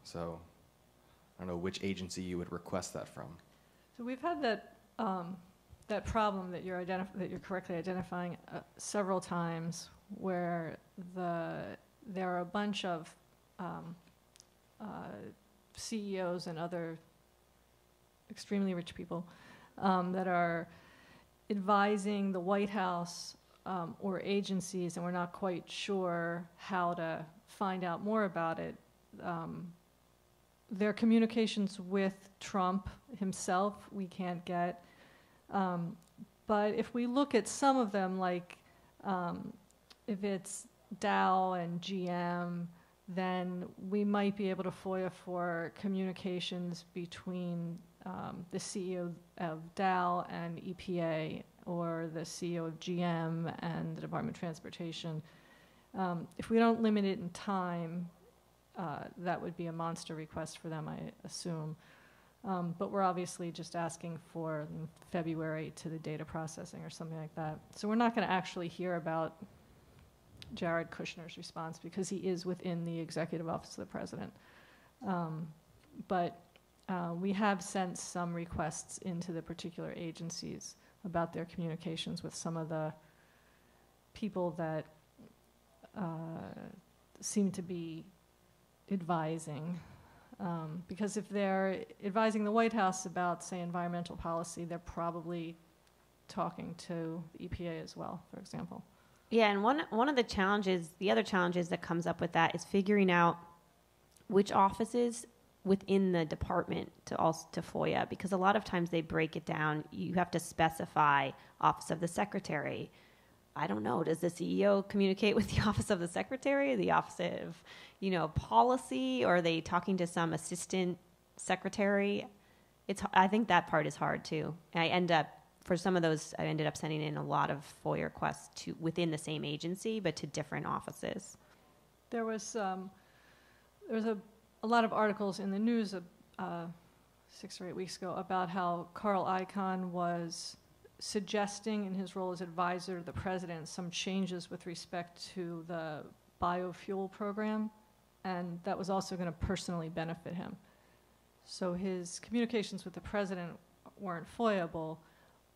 So, I don't know which agency you would request that from. So we've had that um, that problem that you're identif- that you're correctly identifying uh, several times, where the there are a bunch of um, uh, CEOs and other extremely rich people um, that are advising the White House um, or agencies, and we're not quite sure how to find out more about it. Um, their communications with Trump himself, we can't get. Um, but if we look at some of them, like um, if it's Dow and GM, then we might be able to FOIA for communications between um, the CEO of Dow and EPA or the CEO of GM and the Department of Transportation. Um, if we don't limit it in time, uh, that would be a monster request for them, I assume. Um, but we're obviously just asking for February to the data processing or something like that. So we're not going to actually hear about Jared Kushner's response because he is within the executive office of the president. Um, but uh, we have sent some requests into the particular agencies about their communications with some of the people that uh, seem to be advising. Um, because if they're advising the White House about, say, environmental policy, they're probably talking to the EPA as well, for example. Yeah, and one one of the challenges, the other challenges that comes up with that is figuring out which offices within the department to also to FOIA because a lot of times they break it down. You have to specify office of the secretary. I don't know. Does the CEO communicate with the *laughs* office of the secretary, the office of, you know, policy, or are they talking to some assistant secretary? It's, I think that part is hard too. I end up, for some of those, I ended up sending in a lot of FOIA requests to, within the same agency, but to different offices. There was, um, there was a, a lot of articles in the news uh, six or eight weeks ago about how Carl Icahn was suggesting in his role as advisor to the president some changes with respect to the biofuel program, and that was also going to personally benefit him. So his communications with the president weren't FOIAble,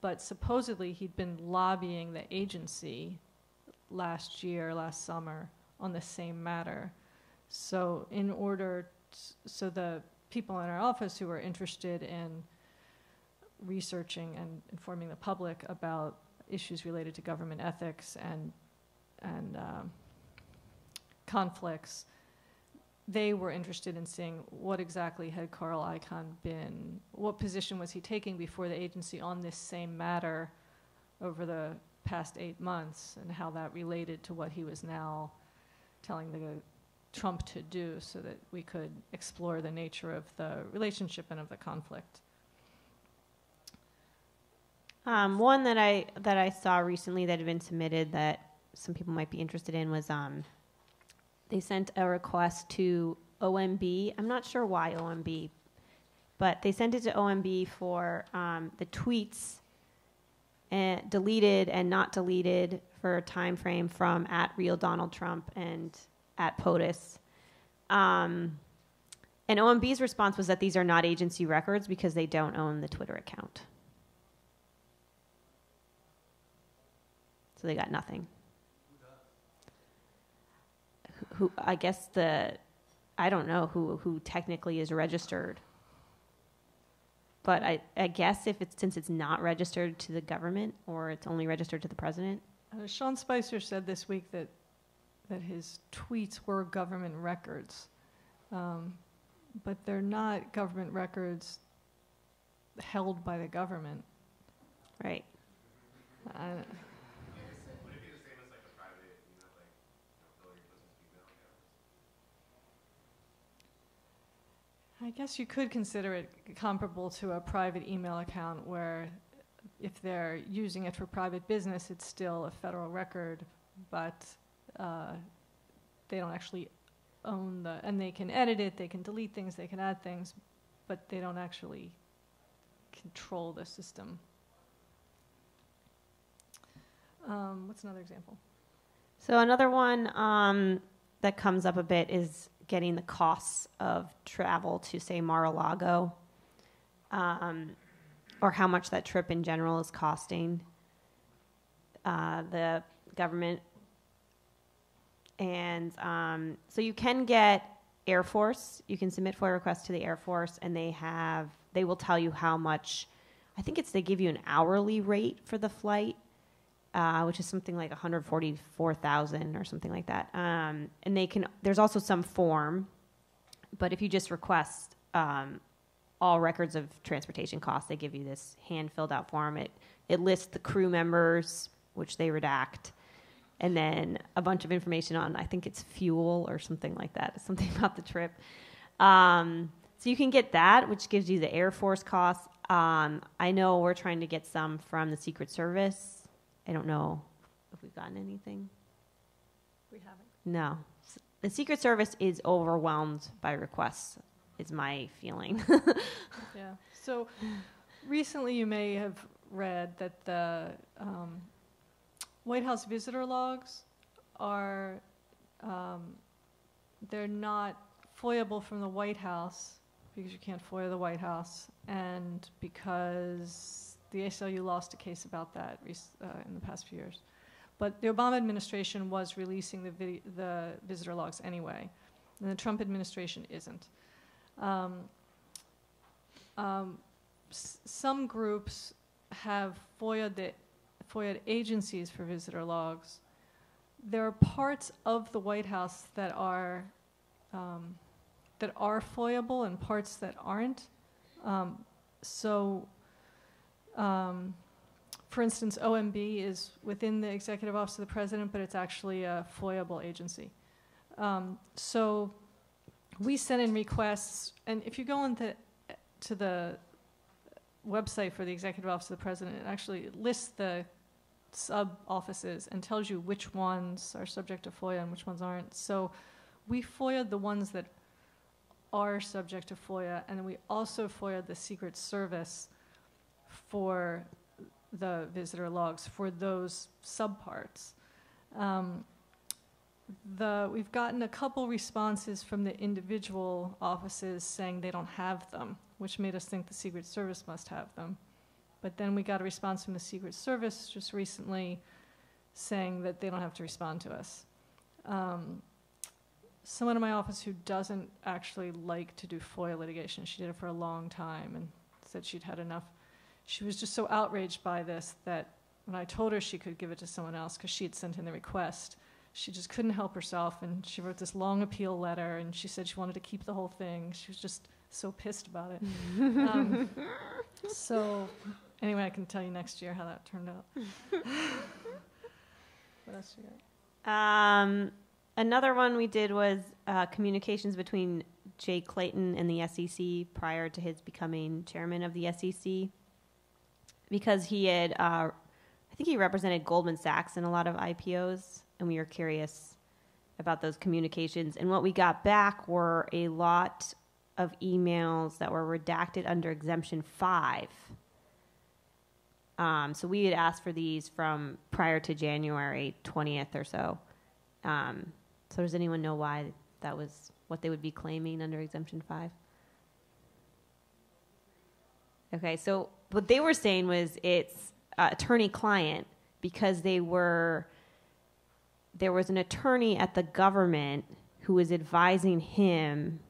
but supposedly he'd been lobbying the agency last year, last summer, on the same matter. So, in order, so the people in our office who were interested in researching and informing the public about issues related to government ethics and and um, conflicts, they were interested in seeing what exactly had Carl Icahn been, what position was he taking before the agency on this same matter over the past eight months, and how that related to what he was now telling the Trump to do, so that we could explore the nature of the relationship and of the conflict. Um, one that I that I saw recently that had been submitted that some people might be interested in was um, they sent a request to OMB. I'm not sure why OMB, but they sent it to OMB for um, the tweets and deleted and not deleted for a time frame from at real Donald Trump and at POTUS. Um, and OMB's response was that these are not agency records because they don't own the Twitter account. So they got nothing. Who, who I guess the I don't know who who technically is registered. But I, I guess if it's since it's not registered to the government or it's only registered to the president. Uh, Sean Spicer said this week that that his tweets were government records, um, but they're not government records held by the government. Right. I, I guess you could consider it comparable to a private email account where if they're using it for private business, it's still a federal record, but uh, they don't actually own the, and they can edit it, they can delete things, they can add things, but they don't actually control the system. Um, what's another example? So another one um, that comes up a bit is getting the costs of travel to say Mar-a-Lago, um, or how much that trip in general is costing uh, the government. And um, so you can get Air Force. You can submit FOIA requests to the Air Force, and they have they will tell you how much. I think it's they give you an hourly rate for the flight, uh, which is something like 144,000 or something like that. Um, and they can. There's also some form, but if you just request um, all records of transportation costs, they give you this hand filled out form. It it lists the crew members, which they redact, and then a bunch of information on I think it's fuel or something like that. *laughs* Something about the trip. Um, so you can get that, which gives you the Air Force costs. Um, I know we're trying to get some from the Secret Service. I don't know if we've gotten anything. We haven't. No. The Secret Service is overwhelmed by requests, is my feeling. *laughs* Yeah. So recently, you may have read that the um, White House visitor logs are um, they're not FOIAble from the White House because you can't FOIA the White House, and because the ACLU lost a case about that uh, in the past few years. But the Obama administration was releasing the, the visitor logs anyway, and the Trump administration isn't. Um, um, some groups have FOIA the FOIA agencies for visitor logs. There are parts of the White House that are um, that are FOIAble and parts that aren't. Um, so, um, for instance, OMB is within the Executive Office of the President, but it's actually a FOIAble agency. Um, so, we send in requests, and if you go into to the website for the Executive Office of the President, it actually lists the sub-offices and tells you which ones are subject to FOIA and which ones aren't. So we FOIA'd the ones that are subject to FOIA, and we also FOIA'd the Secret Service for the visitor logs for those subparts. Um, the, we've gotten a couple responses from the individual offices saying they don't have them, which made us think the Secret Service must have them. But then we got a response from the Secret Service just recently saying that they don't have to respond to us. Um, someone in my office who doesn't actually like to do FOIA litigation, she did it for a long time and said she'd had enough. She was just so outraged by this that when I told her she could give it to someone else because she had sent in the request, she just couldn't help herself and she wrote this long appeal letter and she said she wanted to keep the whole thing. She was just so pissed about it. um, *laughs* so, anyway, I can tell you next year how that turned out. *laughs* what else you got? Um, another one we did was uh, communications between Jay Clayton and the SEC prior to his becoming chairman of the SEC, because he had, uh, I think he represented Goldman Sachs in a lot of IPOs, and we were curious about those communications. And what we got back were a lot of emails that were redacted under exemption five. Um, so we had asked for these from prior to January 20th or so. Um, so does anyone know why that was what they would be claiming under exemption five? Okay, so what they were saying was it's uh, attorney-client because they were there was an attorney at the government who was advising him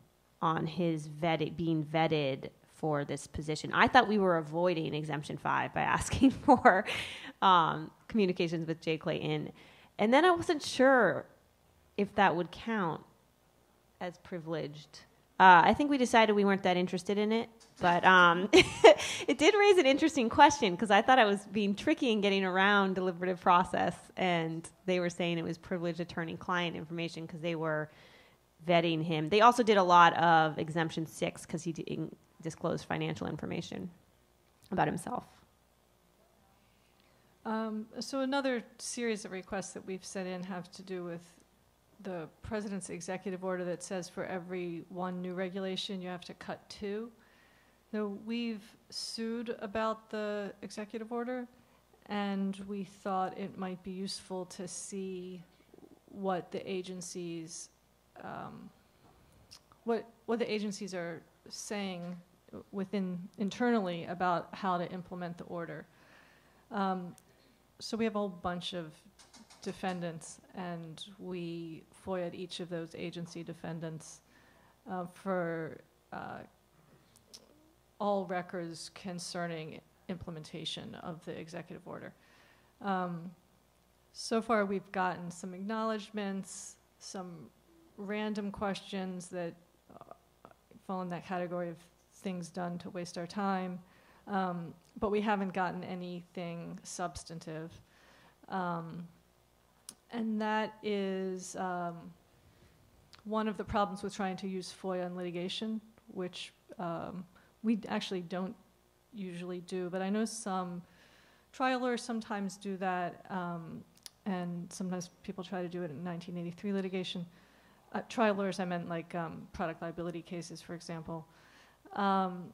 on his vetted, being vetted for this position. I thought we were avoiding exemption five by *laughs* asking for um, communications with Jay Clayton, and then I wasn't sure if that would count as privileged. Uh, I think we decided we weren't that interested in it, but um, *laughs* it did raise an interesting question because I thought I was being tricky in getting around deliberative process, and they were saying it was privileged attorney-client information because they were vetting him. They also did a lot of exemption six because he didn't disclose financial information about himself. Um, so another series of requests that we've sent in have to do with the president's executive order that says for every one new regulation you have to cut two. So we've sued about the executive order, and we thought it might be useful to see what the agencies, um, what what the agencies are saying within internally about how to implement the order. Um, so we have a whole bunch of defendants, and we FOIA'd each of those agency defendants uh, for uh, all records concerning implementation of the executive order. Um, so far, we've gotten some acknowledgments, some random questions that uh, fall in that category of things done to waste our time, um, but we haven't gotten anything substantive. Um, and that is um, one of the problems with trying to use FOIA in litigation, which um, we actually don't usually do. But I know some trial lawyers sometimes do that, um, and sometimes people try to do it in 1983 litigation. Uh, trial lawyers, I meant like um, product liability cases, for example. Um,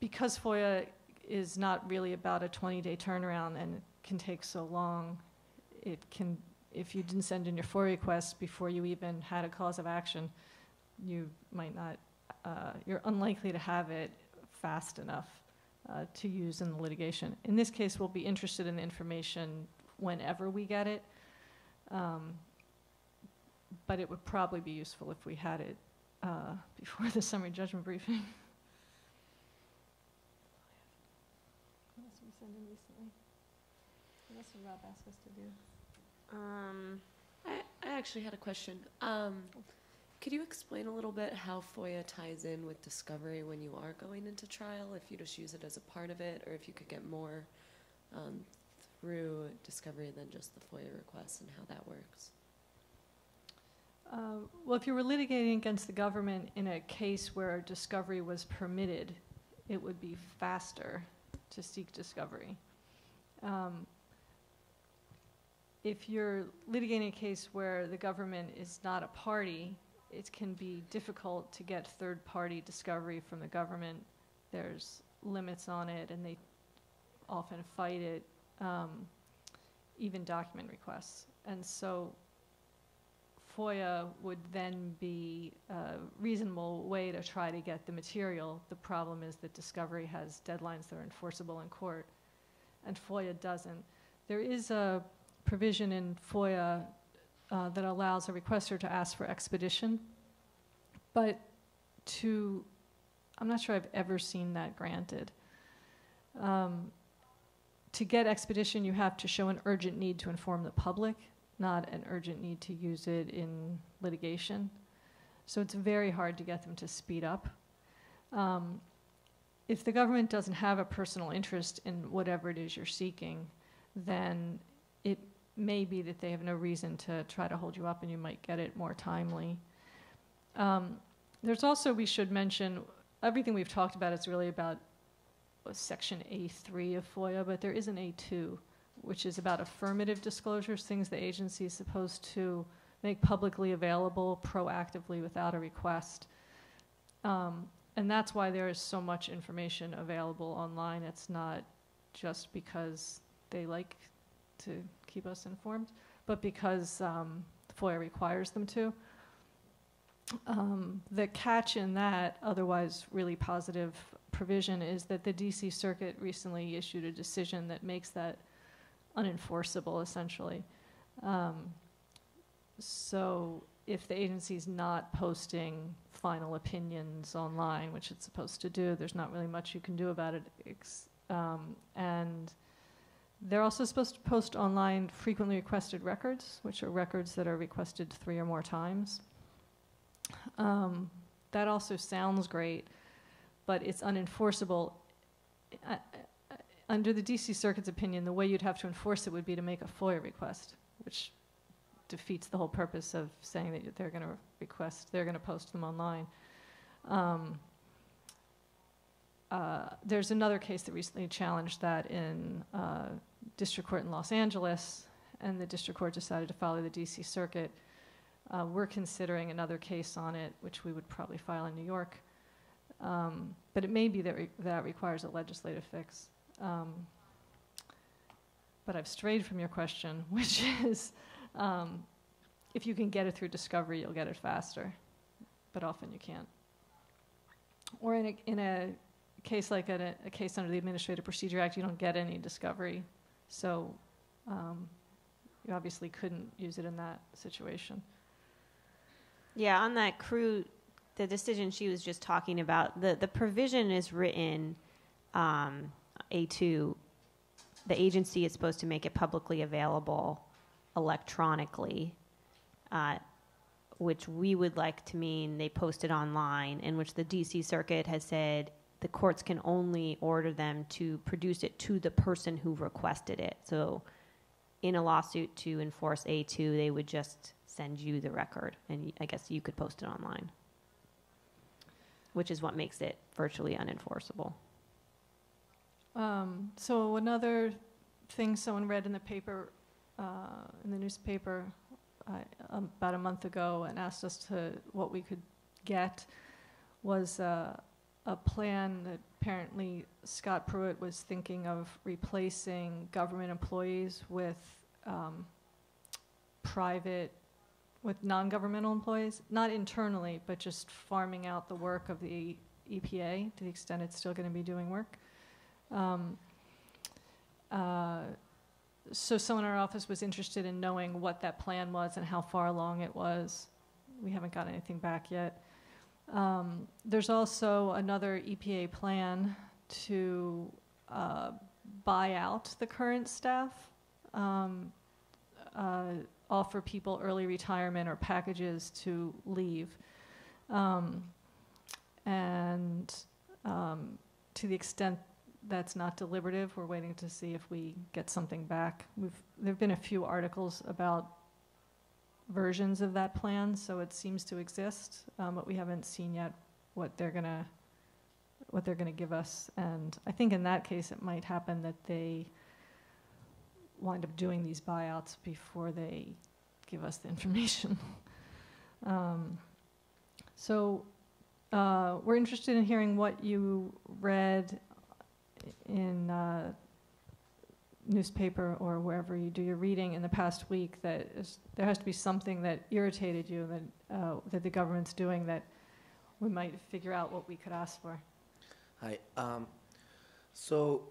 because FOIA is not really about a 20 day turnaround and it can take so long, it can if you didn't send in your FOIA request before you even had a cause of action, you might not, uh, you're unlikely to have it fast enough uh, to use in the litigation. In this case, we'll be interested in the information whenever we get it, um, but it would probably be useful if we had it uh, *laughs* before the summary judgment briefing. what else did we send in recently? What else did Rob ask us to do? Um, I, I actually had a question. Um, could you explain a little bit how FOIA ties in with discovery when you are going into trial? If you just use it as a part of it, or if you could get more um, through discovery than just the FOIA request and how that works? Uh, well, if you were litigating against the government in a case where discovery was permitted, it would be faster to seek discovery. Um, if you're litigating a case where the government is not a party, it can be difficult to get third-party discovery from the government. There's limits on it, and they often fight it, um, even document requests. And so FOIA would then be a reasonable way to try to get the material. The problem is that discovery has deadlines that are enforceable in court, and FOIA doesn't. There is a provision in FOIA uh, that allows a requester to ask for expedition, but to, I'm not sure I've ever seen that granted. Um, to get expedition, you have to show an urgent need to inform the public, not an urgent need to use it in litigation. So it's very hard to get them to speed up. Um, if the government doesn't have a personal interest in whatever it is you're seeking, then it may be that they have no reason to try to hold you up and you might get it more timely. Um, there's also, we should mention, everything we've talked about is really about uh, Section A3 of FOIA, but there is an A2, which is about affirmative disclosures, things the agency is supposed to make publicly available proactively without a request. Um, and that's why there is so much information available online. It's not just because they like to keep us informed, but because um, FOIA requires them to. Um, the catch in that otherwise really positive provision is that the DC Circuit recently issued a decision that makes that unenforceable essentially. Um, so if the agency's not posting final opinions online, which it's supposed to do, there's not really much you can do about it. Um, and they're also supposed to post online frequently requested records, which are records that are requested three or more times. Um, that also sounds great, but it's unenforceable. Under the DC Circuit's opinion, the way you'd have to enforce it would be to make a FOIA request, which defeats the whole purpose of saying that they're going to request, they're going to post them online. Um, uh, there's another case that recently challenged that in uh, district court in Los Angeles, and the district court decided to follow the DC Circuit. Uh, we're considering another case on it, which we would probably file in New York. Um, but it may be that re- that requires a legislative fix. Um, but I've strayed from your question, *laughs* which is um, if you can get it through discovery, you'll get it faster, but often you can't. Or in a, in a case like a, a case under the Administrative Procedure Act, you don't get any discovery. So um, you obviously couldn't use it in that situation. Yeah, on that CREW, the decision she was just talking about, the, the provision is written um, A2. The agency is supposed to make it publicly available electronically, uh, which we would like to mean they post it online, in which the DC Circuit has said the courts can only order them to produce it to the person who requested it. So, in a lawsuit to enforce A2, they would just send you the record, and I guess you could post it online, which is what makes it virtually unenforceable. Um, so another thing someone read in the paper, uh, in the newspaper, uh, about a month ago, and asked us to what we could get, was uh, a plan that apparently Scott Pruitt was thinking of replacing government employees with um, private, with non-governmental employees, not internally, but just farming out the work of the EPA to the extent it's still going to be doing work. Um, uh, so someone in our office was interested in knowing what that plan was and how far along it was. We haven't got anything back yet. Um, there's also another EPA plan to uh, buy out the current staff, um, uh, offer people early retirement or packages to leave. Um, and um, to the extent that's not deliberative, we're waiting to see if we get something back. We've, there have been a few articles about versions of that plan, so it seems to exist, um, but we haven't seen yet what they're to what they're to give us. And I think in that case, it might happen that they wind up doing these buyouts before they give us the *laughs* information. um, so uh, we're interested in hearing what you read in uh, newspaper or wherever you do your reading in the past week that is, there has to be something that irritated you that, uh, that the government's doing that we might figure out what we could ask for. Hi. Um, so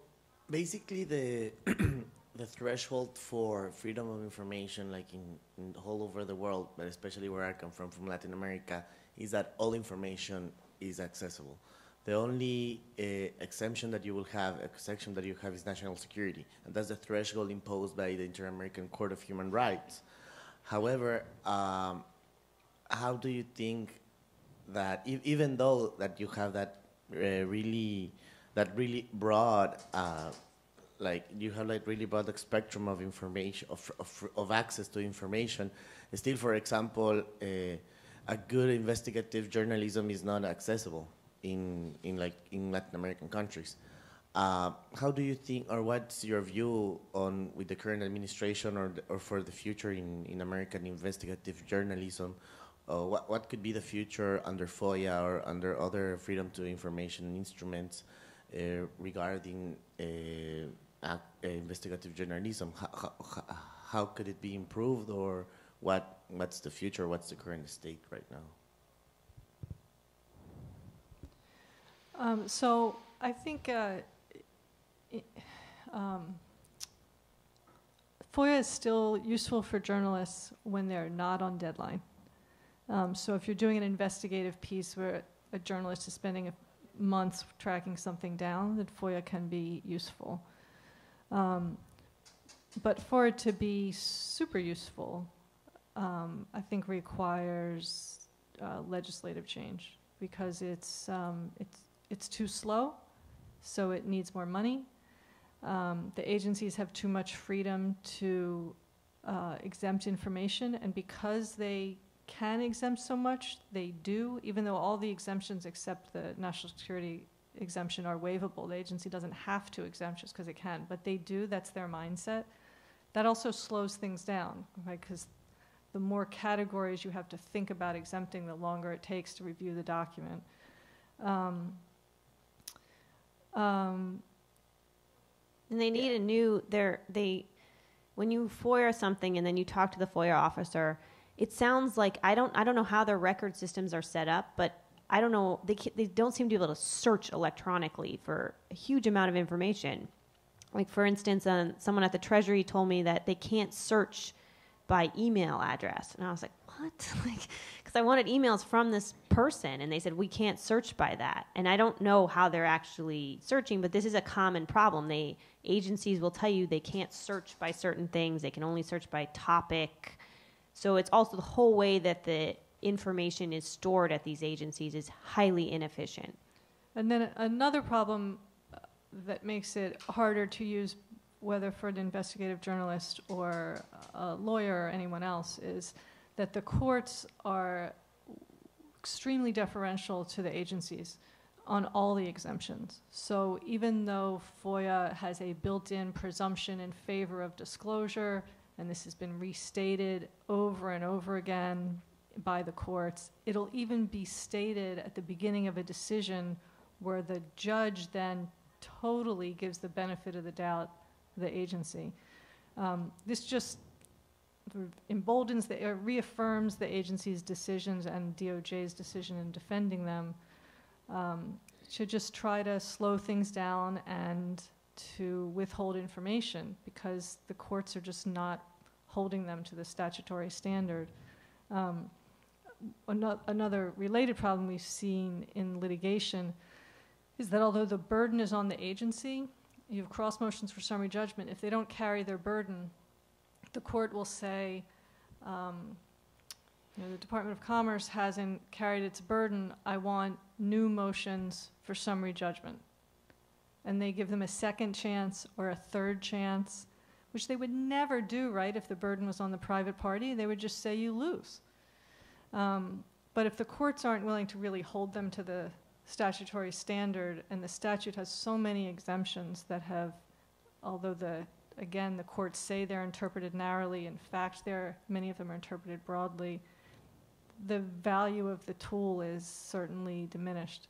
basically, the *clears throat* the threshold for freedom of information, like in, in all over the world, but especially where I come from, from Latin America, is that all information is accessible. The only uh, exemption that you will have, exception that you have, is national security, and that's the threshold imposed by the Inter-American Court of Human Rights. However, um, how do you think that even though that you have that uh, really, that really broad, uh, like you have like really broad spectrum of information of, of, of access to information, still, for example, uh, a good investigative journalism is not accessible in, in like in Latin American countries. Uh, how do you think, or what's your view on with the current administration, or the, or for the future in, in American investigative journalism? Uh, what what could be the future under FOIA or under other freedom to information instruments uh, regarding uh, investigative journalism? How, how, how could it be improved, or what what's the future? What's the current state right now? Um, so I think uh, it, um, FOIA is still useful for journalists when they're not on deadline. Um, so if you're doing an investigative piece where a journalist is spending a month tracking something down, then FOIA can be useful. Um, but for it to be super useful, um, I think requires uh, legislative change because it's um, it's it's too slow, so it needs more money. Um, the agencies have too much freedom to uh, exempt information, and because they can exempt so much, they do, even though all the exemptions except the national security exemption are waivable. The agency doesn't have to exempt just because it can, but they do, that's their mindset. That also slows things down, right? Because the more categories you have to think about exempting, the longer it takes to review the document. Um, um, and they need a new, they're, they, when you FOIA something and then you talk to the FOIA officer, it sounds like I don't I don't know how their record systems are set up, but I don't know they they don't seem to be able to search electronically for a huge amount of information. Like for instance, um, someone at the Treasury told me that they can't search by email address, and I was like, what? *laughs* like, I wanted emails from this person, and they said we can't search by that, and I don't know how they're actually searching, but this is a common problem. They agencies will tell you they can't search by certain things; they can only search by topic so it's also the whole way that the information is stored at these agencies is highly inefficient. And then another problem uh, that makes it harder to use, whether for an investigative journalist or a lawyer or anyone else, is that the courts are extremely deferential to the agencies on all the exemptions. So even though FOIA has a built in presumption in favor of disclosure, and this has been restated over and over again by the courts. It'll even be stated at the beginning of a decision where the judge then totally gives the benefit of the doubt to the agency. Um, this just emboldens, the, reaffirms the agency's decisions and DOJ's decision in defending them. Um, just try to slow things down and to withhold information because the courts are just not holding them to the statutory standard. Um, another related problem we've seen in litigation is that although the burden is on the agency, you have cross motions for summary judgment. If they don't carry their burden, the court will say, um, you know, the Department of Commerce hasn't carried its burden. I want new motions for summary judgment and they give them a second chance or a third chance, which they would never do, right? If the burden was on the private party, they would just say you lose. Um, but if the courts aren't willing to really hold them to the statutory standard, and the statute has so many exemptions that have, although the, again, the courts say they're interpreted narrowly, in fact, many of them are interpreted broadly, the value of the tool is certainly diminished.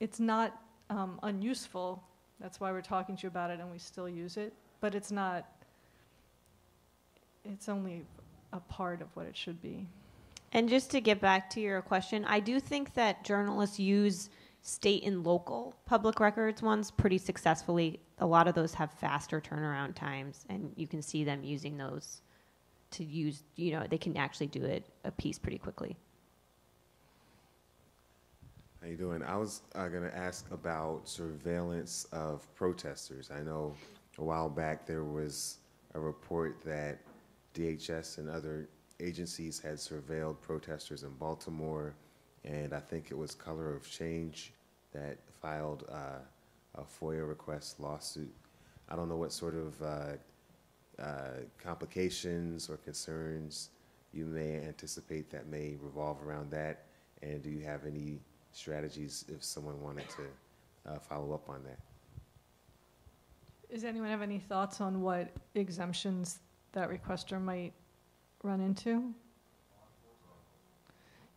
It's not um, unuseful, that's why we're talking to you about it and we still use it, but it's not, it's only a part of what it should be. And just to get back to your question, I do think that journalists use state and local public records ones pretty successfully. A lot of those have faster turnaround times, and you can see them using those to use, you know, they can actually do it a piece pretty quickly. How you doing? I was uh, going to ask about surveillance of protesters. I know a while back there was a report that DHS and other agencies had surveilled protesters in Baltimore, and I think it was Color of Change that filed uh, a FOIA request lawsuit. I don't know what sort of uh, uh, complications or concerns you may anticipate that may revolve around that, and do you have any strategies if someone wanted to uh, follow up on that? Does anyone have any thoughts on what exemptions that requester might run into?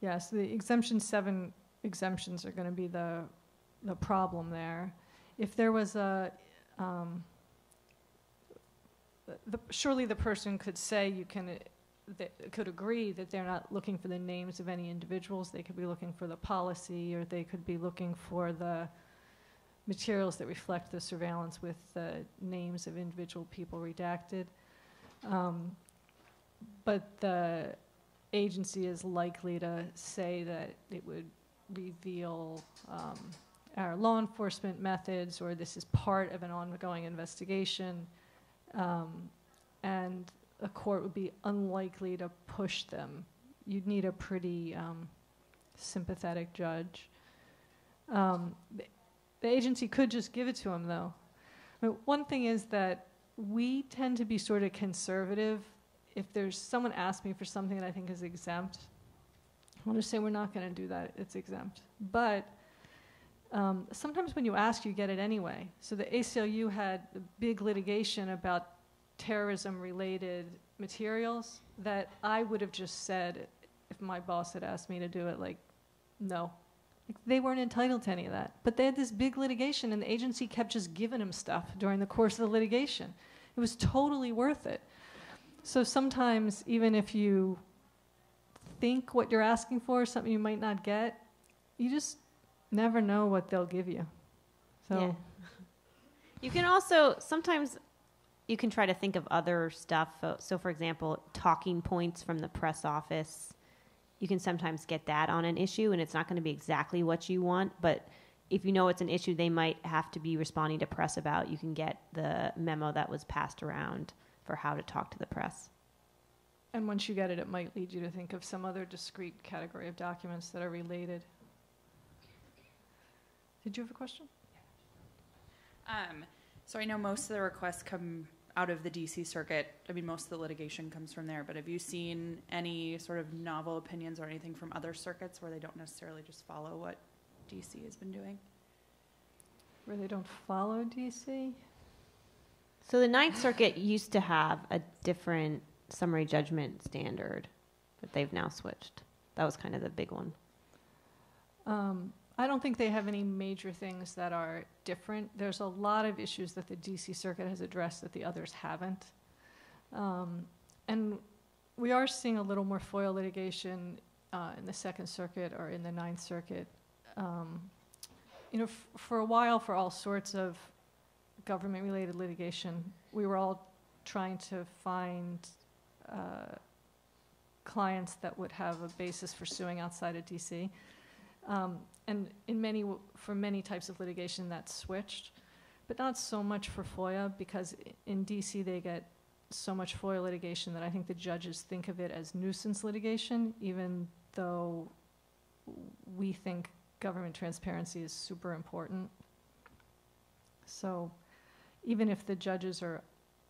Yes, the exemption seven exemptions are going to be the, the problem there. If there was a, um, the, surely the person could say you can, could agree that they're not looking for the names of any individuals. They could be looking for the policy, or they could be looking for the materials that reflect the surveillance with the names of individual people redacted. Um, but the agency is likely to say that it would reveal um, our law enforcement methods or this is part of an ongoing investigation. Um, and a court would be unlikely to push them. You'd need a pretty um, sympathetic judge. Um, the, agency could just give it to them, though. I mean, one thing is that we tend to be sort of conservative. If there's someone asks me for something that I think is exempt, I want to say we're not going to do that. It's exempt. But um, sometimes when you ask, you get it anyway. So the ACLU had a big litigation about terrorism-related materials that I would have just said if my boss had asked me to do it, like, no. Like, they weren't entitled to any of that. But they had this big litigation, and the agency kept just giving them stuff during the course of the litigation. It was totally worth it. So sometimes, even if you think what you're asking for is something you might not get, you just never know what they'll give you. So. Yeah. *laughs* You can also sometimes you can try to think of other stuff. So, for example, talking points from the press office. You can sometimes get that on an issue, and it's not going to be exactly what you want. But if you know it's an issue they might have to be responding to press about, you can get the memo that was passed around for how to talk to the press. And once you get it, it might lead you to think of some other discrete category of documents that are related. Did you have a question? Um, so I know most of the requests come out of the DC circuit. I mean, most of the litigation comes from there, but have you seen any sort of novel opinions or anything from other circuits where they don't necessarily just follow what DC has been doing? Where they don't follow DC? So the Ninth Circuit used to have a different summary judgment standard, but they've now switched. That was kind of the big one. Um, I don't think they have any major things that are different. There's a lot of issues that the DC Circuit has addressed that the others haven't. Um, and we are seeing a little more FOIA litigation uh, in the Second Circuit or in the Ninth Circuit. Um, you know, for a while, for all sorts of government-related litigation, we were all trying to find uh, clients that would have a basis for suing outside of DC. Um, and in many, for many types of litigation, that's switched, but not so much for FOIA because in DC they get so much FOIA litigation that I think the judges think of it as nuisance litigation, even though we think government transparency is super important. So even if the judges are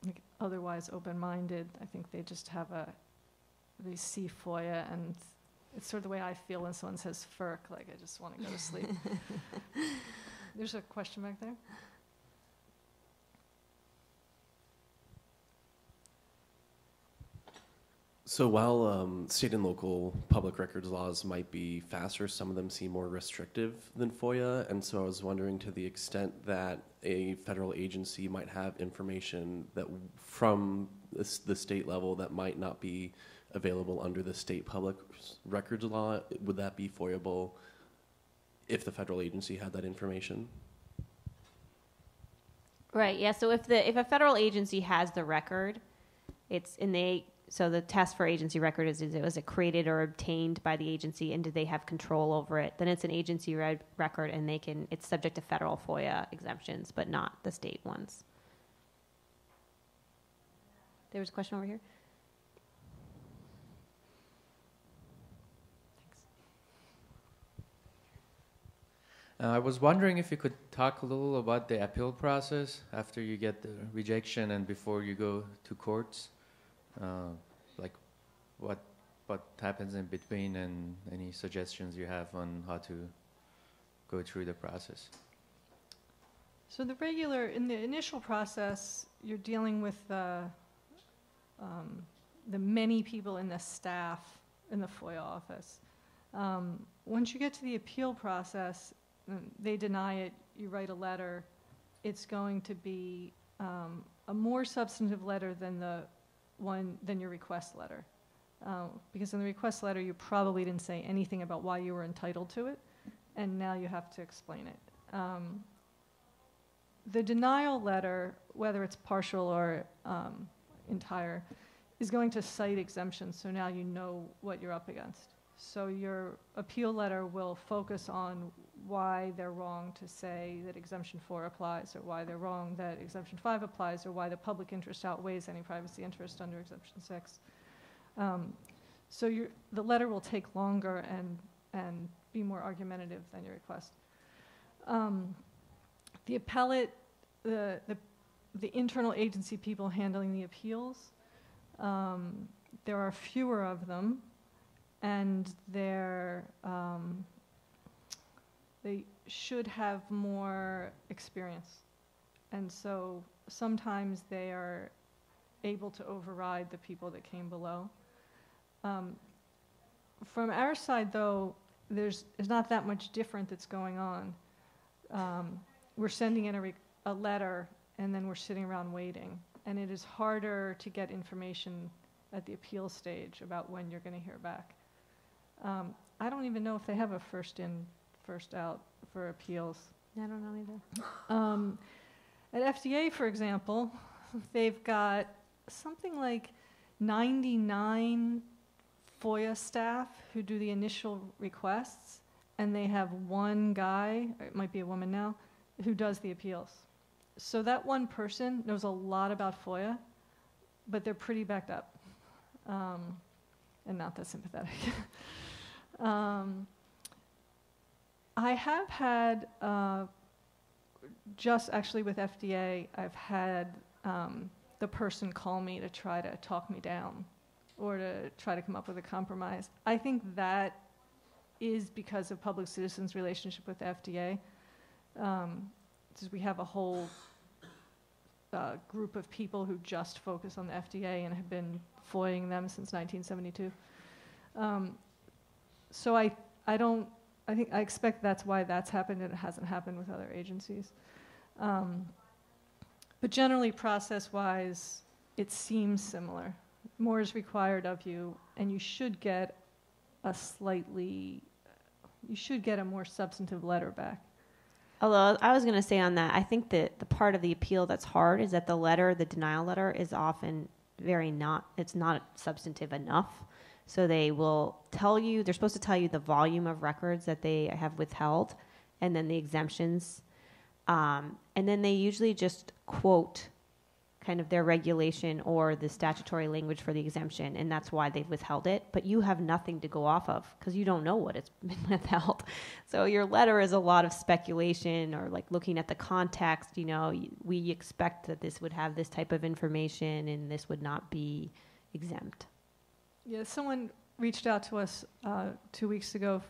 like, otherwise open-minded, I think they just have a, they see FOIA and It's sort of the way I feel when someone says FERC, like I just want to go to sleep. *laughs* There's a question back there. So while um, state and local public records laws might be faster, some of them seem more restrictive than FOIA. And so I was wondering to the extent that a federal agency might have information that from the, state level that might not be available under the state public records law, would that be FOIAble if the federal agency had that information? Right. Yeah. So if the if a federal agency has the record, it's and they so the test for agency record is, is it was it created or obtained by the agency and did they have control over it? Then it's an agency re- record and they can it's subject to federal FOIA exemptions, but not the state ones. There was a question over here. Uh, I was wondering if you could talk a little about the appeal process after you get the rejection and before you go to courts. Uh, like, what what happens in between, and any suggestions you have on how to go through the process. So the regular, in the initial process, you're dealing with the, um, the many people in the staff in the FOIA office. Um, once you get to the appeal process, mm, they deny it, you write a letter, it's going to be um, a more substantive letter than the one, than your request letter. Uh, because in the request letter, you probably didn't say anything about why you were entitled to it, and now you have to explain it. Um, the denial letter, whether it's partial or um, entire, is going to cite exemptions, so now you know what you're up against. So your appeal letter will focus on why they're wrong to say that exemption four applies, or why they're wrong that exemption five applies, or why the public interest outweighs any privacy interest under exemption six. Um, so your, the letter will take longer and, and be more argumentative than your request. Um, the appellate, the, the, the internal agency people handling the appeals, um, there are fewer of them, and they're, um, they should have more experience. And so sometimes they are able to override the people that came below. Um, from our side, though, there's, there's not that much different that's going on. Um, we're sending in a, a letter and then we're sitting around waiting. And it is harder to get information at the appeal stage about when you're going to hear back. Um, I don't even know if they have a first in, first out for appeals. I don't know either. Um, at FDA, for example, *laughs* they've got something like 99 FOIA staff who do the initial requests, and they have one guy, or it might be a woman now, who does the appeals. So that one person knows a lot about FOIA, but they're pretty backed up um, and not that sympathetic. *laughs* um, I have had, uh, just actually with FDA, I've had um, the person call me to try to talk me down or to try to come up with a compromise. I think that is because of Public Citizen's relationship with FDA. Um, we have a whole uh, group of people who just focus on the FDA and have been FOIAing them since 1972. Um, so I, I don't, I think, I expect that's why that's happened and it hasn't happened with other agencies. Um, but generally, process-wise, it seems similar. More is required of you, and you should get a slightly, you should get a more substantive letter back. Although I was going to say on that, I think that the part of the appeal that's hard is that the letter, the denial letter, is often very not, it's not substantive enough. So they will tell you, they're supposed to tell you the volume of records that they have withheld and then the exemptions. Um, and then they usually just quote kind of their regulation or the statutory language for the exemption, and that's why they've withheld it. But you have nothing to go off of because you don't know what it's *laughs* been withheld. So your letter is a lot of speculation or like looking at the context. You know, we expect that this would have this type of information and this would not be exempt. Yeah, someone reached out to us uh, two weeks ago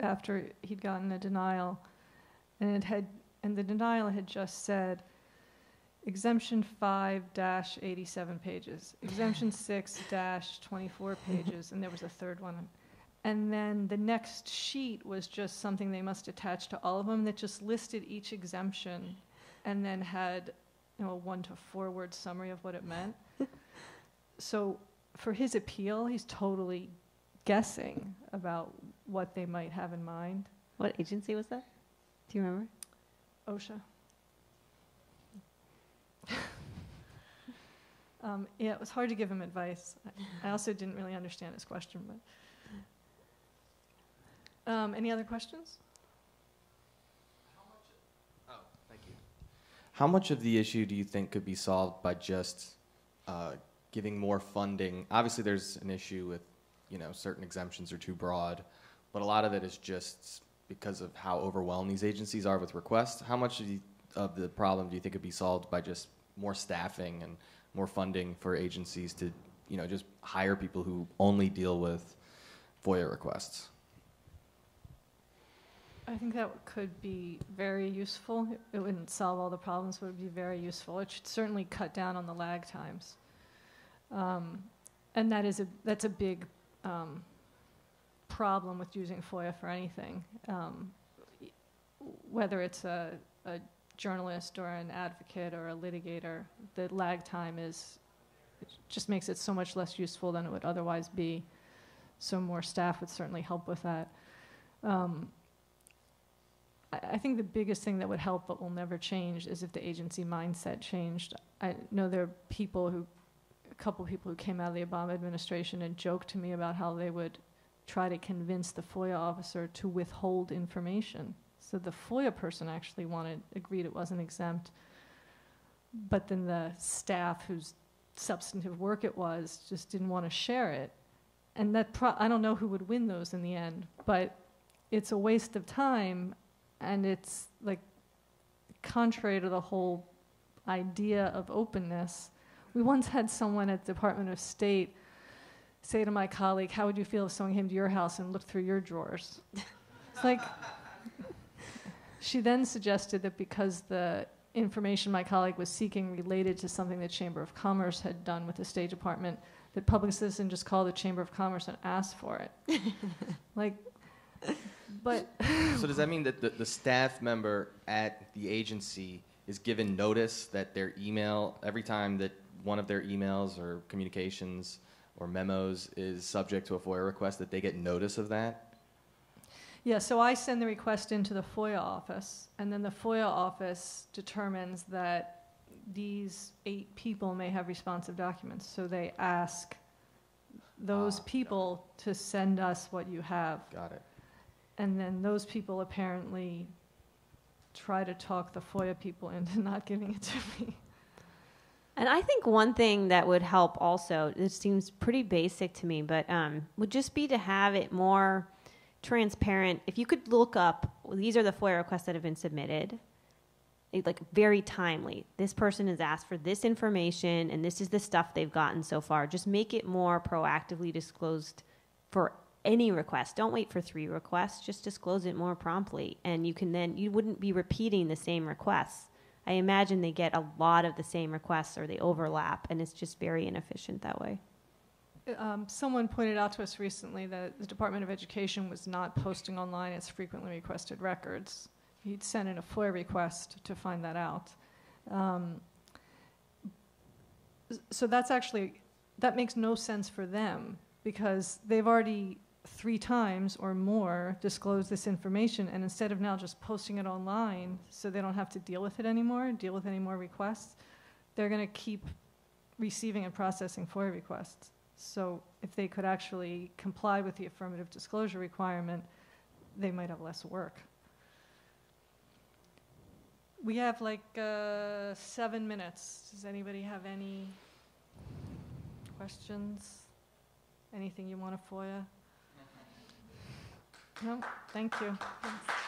after he'd gotten a denial, and it had, and the denial had just said, exemption five dash eighty-seven pages, exemption *laughs* six dash twenty-four pages, and there was a third one. And then the next sheet was just something they must attach to all of them that just listed each exemption, and then had, you know, a one to four word summary of what it meant. *laughs* so for his appeal, he's totally guessing about what they might have in mind. What agency was that? Do you remember? OSHA. *laughs* um, yeah, it was hard to give him advice. I, I also didn't really understand his question, but. Um, any other questions? How much, oh, Thank you. How much of the issue do you think could be solved by just uh, giving more funding? Obviously, there's an issue with, you know, certain exemptions are too broad, but a lot of it is just because of how overwhelmed these agencies are with requests. How much of the, of the problem do you think could be solved by just more staffing and more funding for agencies to, you know, just hire people who only deal with FOIA requests? I think that could be very useful. It- It wouldn't solve all the problems, but it would be very useful. It should certainly cut down on the lag times. Um, and that is a, that's a big um, problem with using FOIA for anything. Um, whether it's a, a journalist or an advocate or a litigator, the lag time is, just makes it so much less useful than it would otherwise be. So more staff would certainly help with that. Um, I, think the biggest thing that would help but will never change is if the agency mindset changed. I know there are people who, couple people who came out of the Obama administration and joked to me about how they would try to convince the FOIA officer to withhold information. So the FOIA person actually wanted, agreed it wasn't exempt. But then the staff whose substantive work it was just didn't want to share it. And that I don't know who would win those in the end, but it's a waste of time and it's like contrary to the whole idea of openness. We once had someone at the Department of State say to my colleague, "How would you feel if someone came to your house and looked through your drawers?" it's like she then suggested that because the information my colleague was seeking related to something the Chamber of Commerce had done with the State Department, that Public Citizen just call the Chamber of Commerce and ask for it. *laughs* like, but So does that mean that the, the staff member at the agency is given notice that their email, every time that one of their emails or communications or memos is subject to a FOIA request, that they get notice of that? Yeah, so I send the request into the FOIA office, and then the FOIA office determines that these eight people may have responsive documents. So they ask those Ah, people to send us what you have. Got it. And then those people apparently try to talk the FOIA people into *laughs* not giving it to me. And I think one thing that would help also, it seems pretty basic to me, but um, would just be to have it more transparent. If you could look up, these are the FOIA requests that have been submitted, it, like very timely. This person has asked for this information, and this is the stuff they've gotten so far. Just make it more proactively disclosed for any request. Don't wait for three requests. Just disclose it more promptly, and you can then you wouldn't be repeating the same requests. I imagine they get a lot of the same requests or they overlap, and it's just very inefficient that way. Um, someone pointed out to us recently that the Department of Education was not posting online its frequently requested records. He'd sent in a FOIA request to find that out. Um, so that's actually, that makes no sense for them because they've already three times or more disclose this information and instead of now just posting it online so they don't have to deal with it anymore, deal with any more requests, they're going to keep receiving and processing FOIA requests. So if they could actually comply with the affirmative disclosure requirement, they might have less work. We have like uh, seven minutes. Does anybody have any questions? Anything you want to FOIA? No? Thank you. Thanks.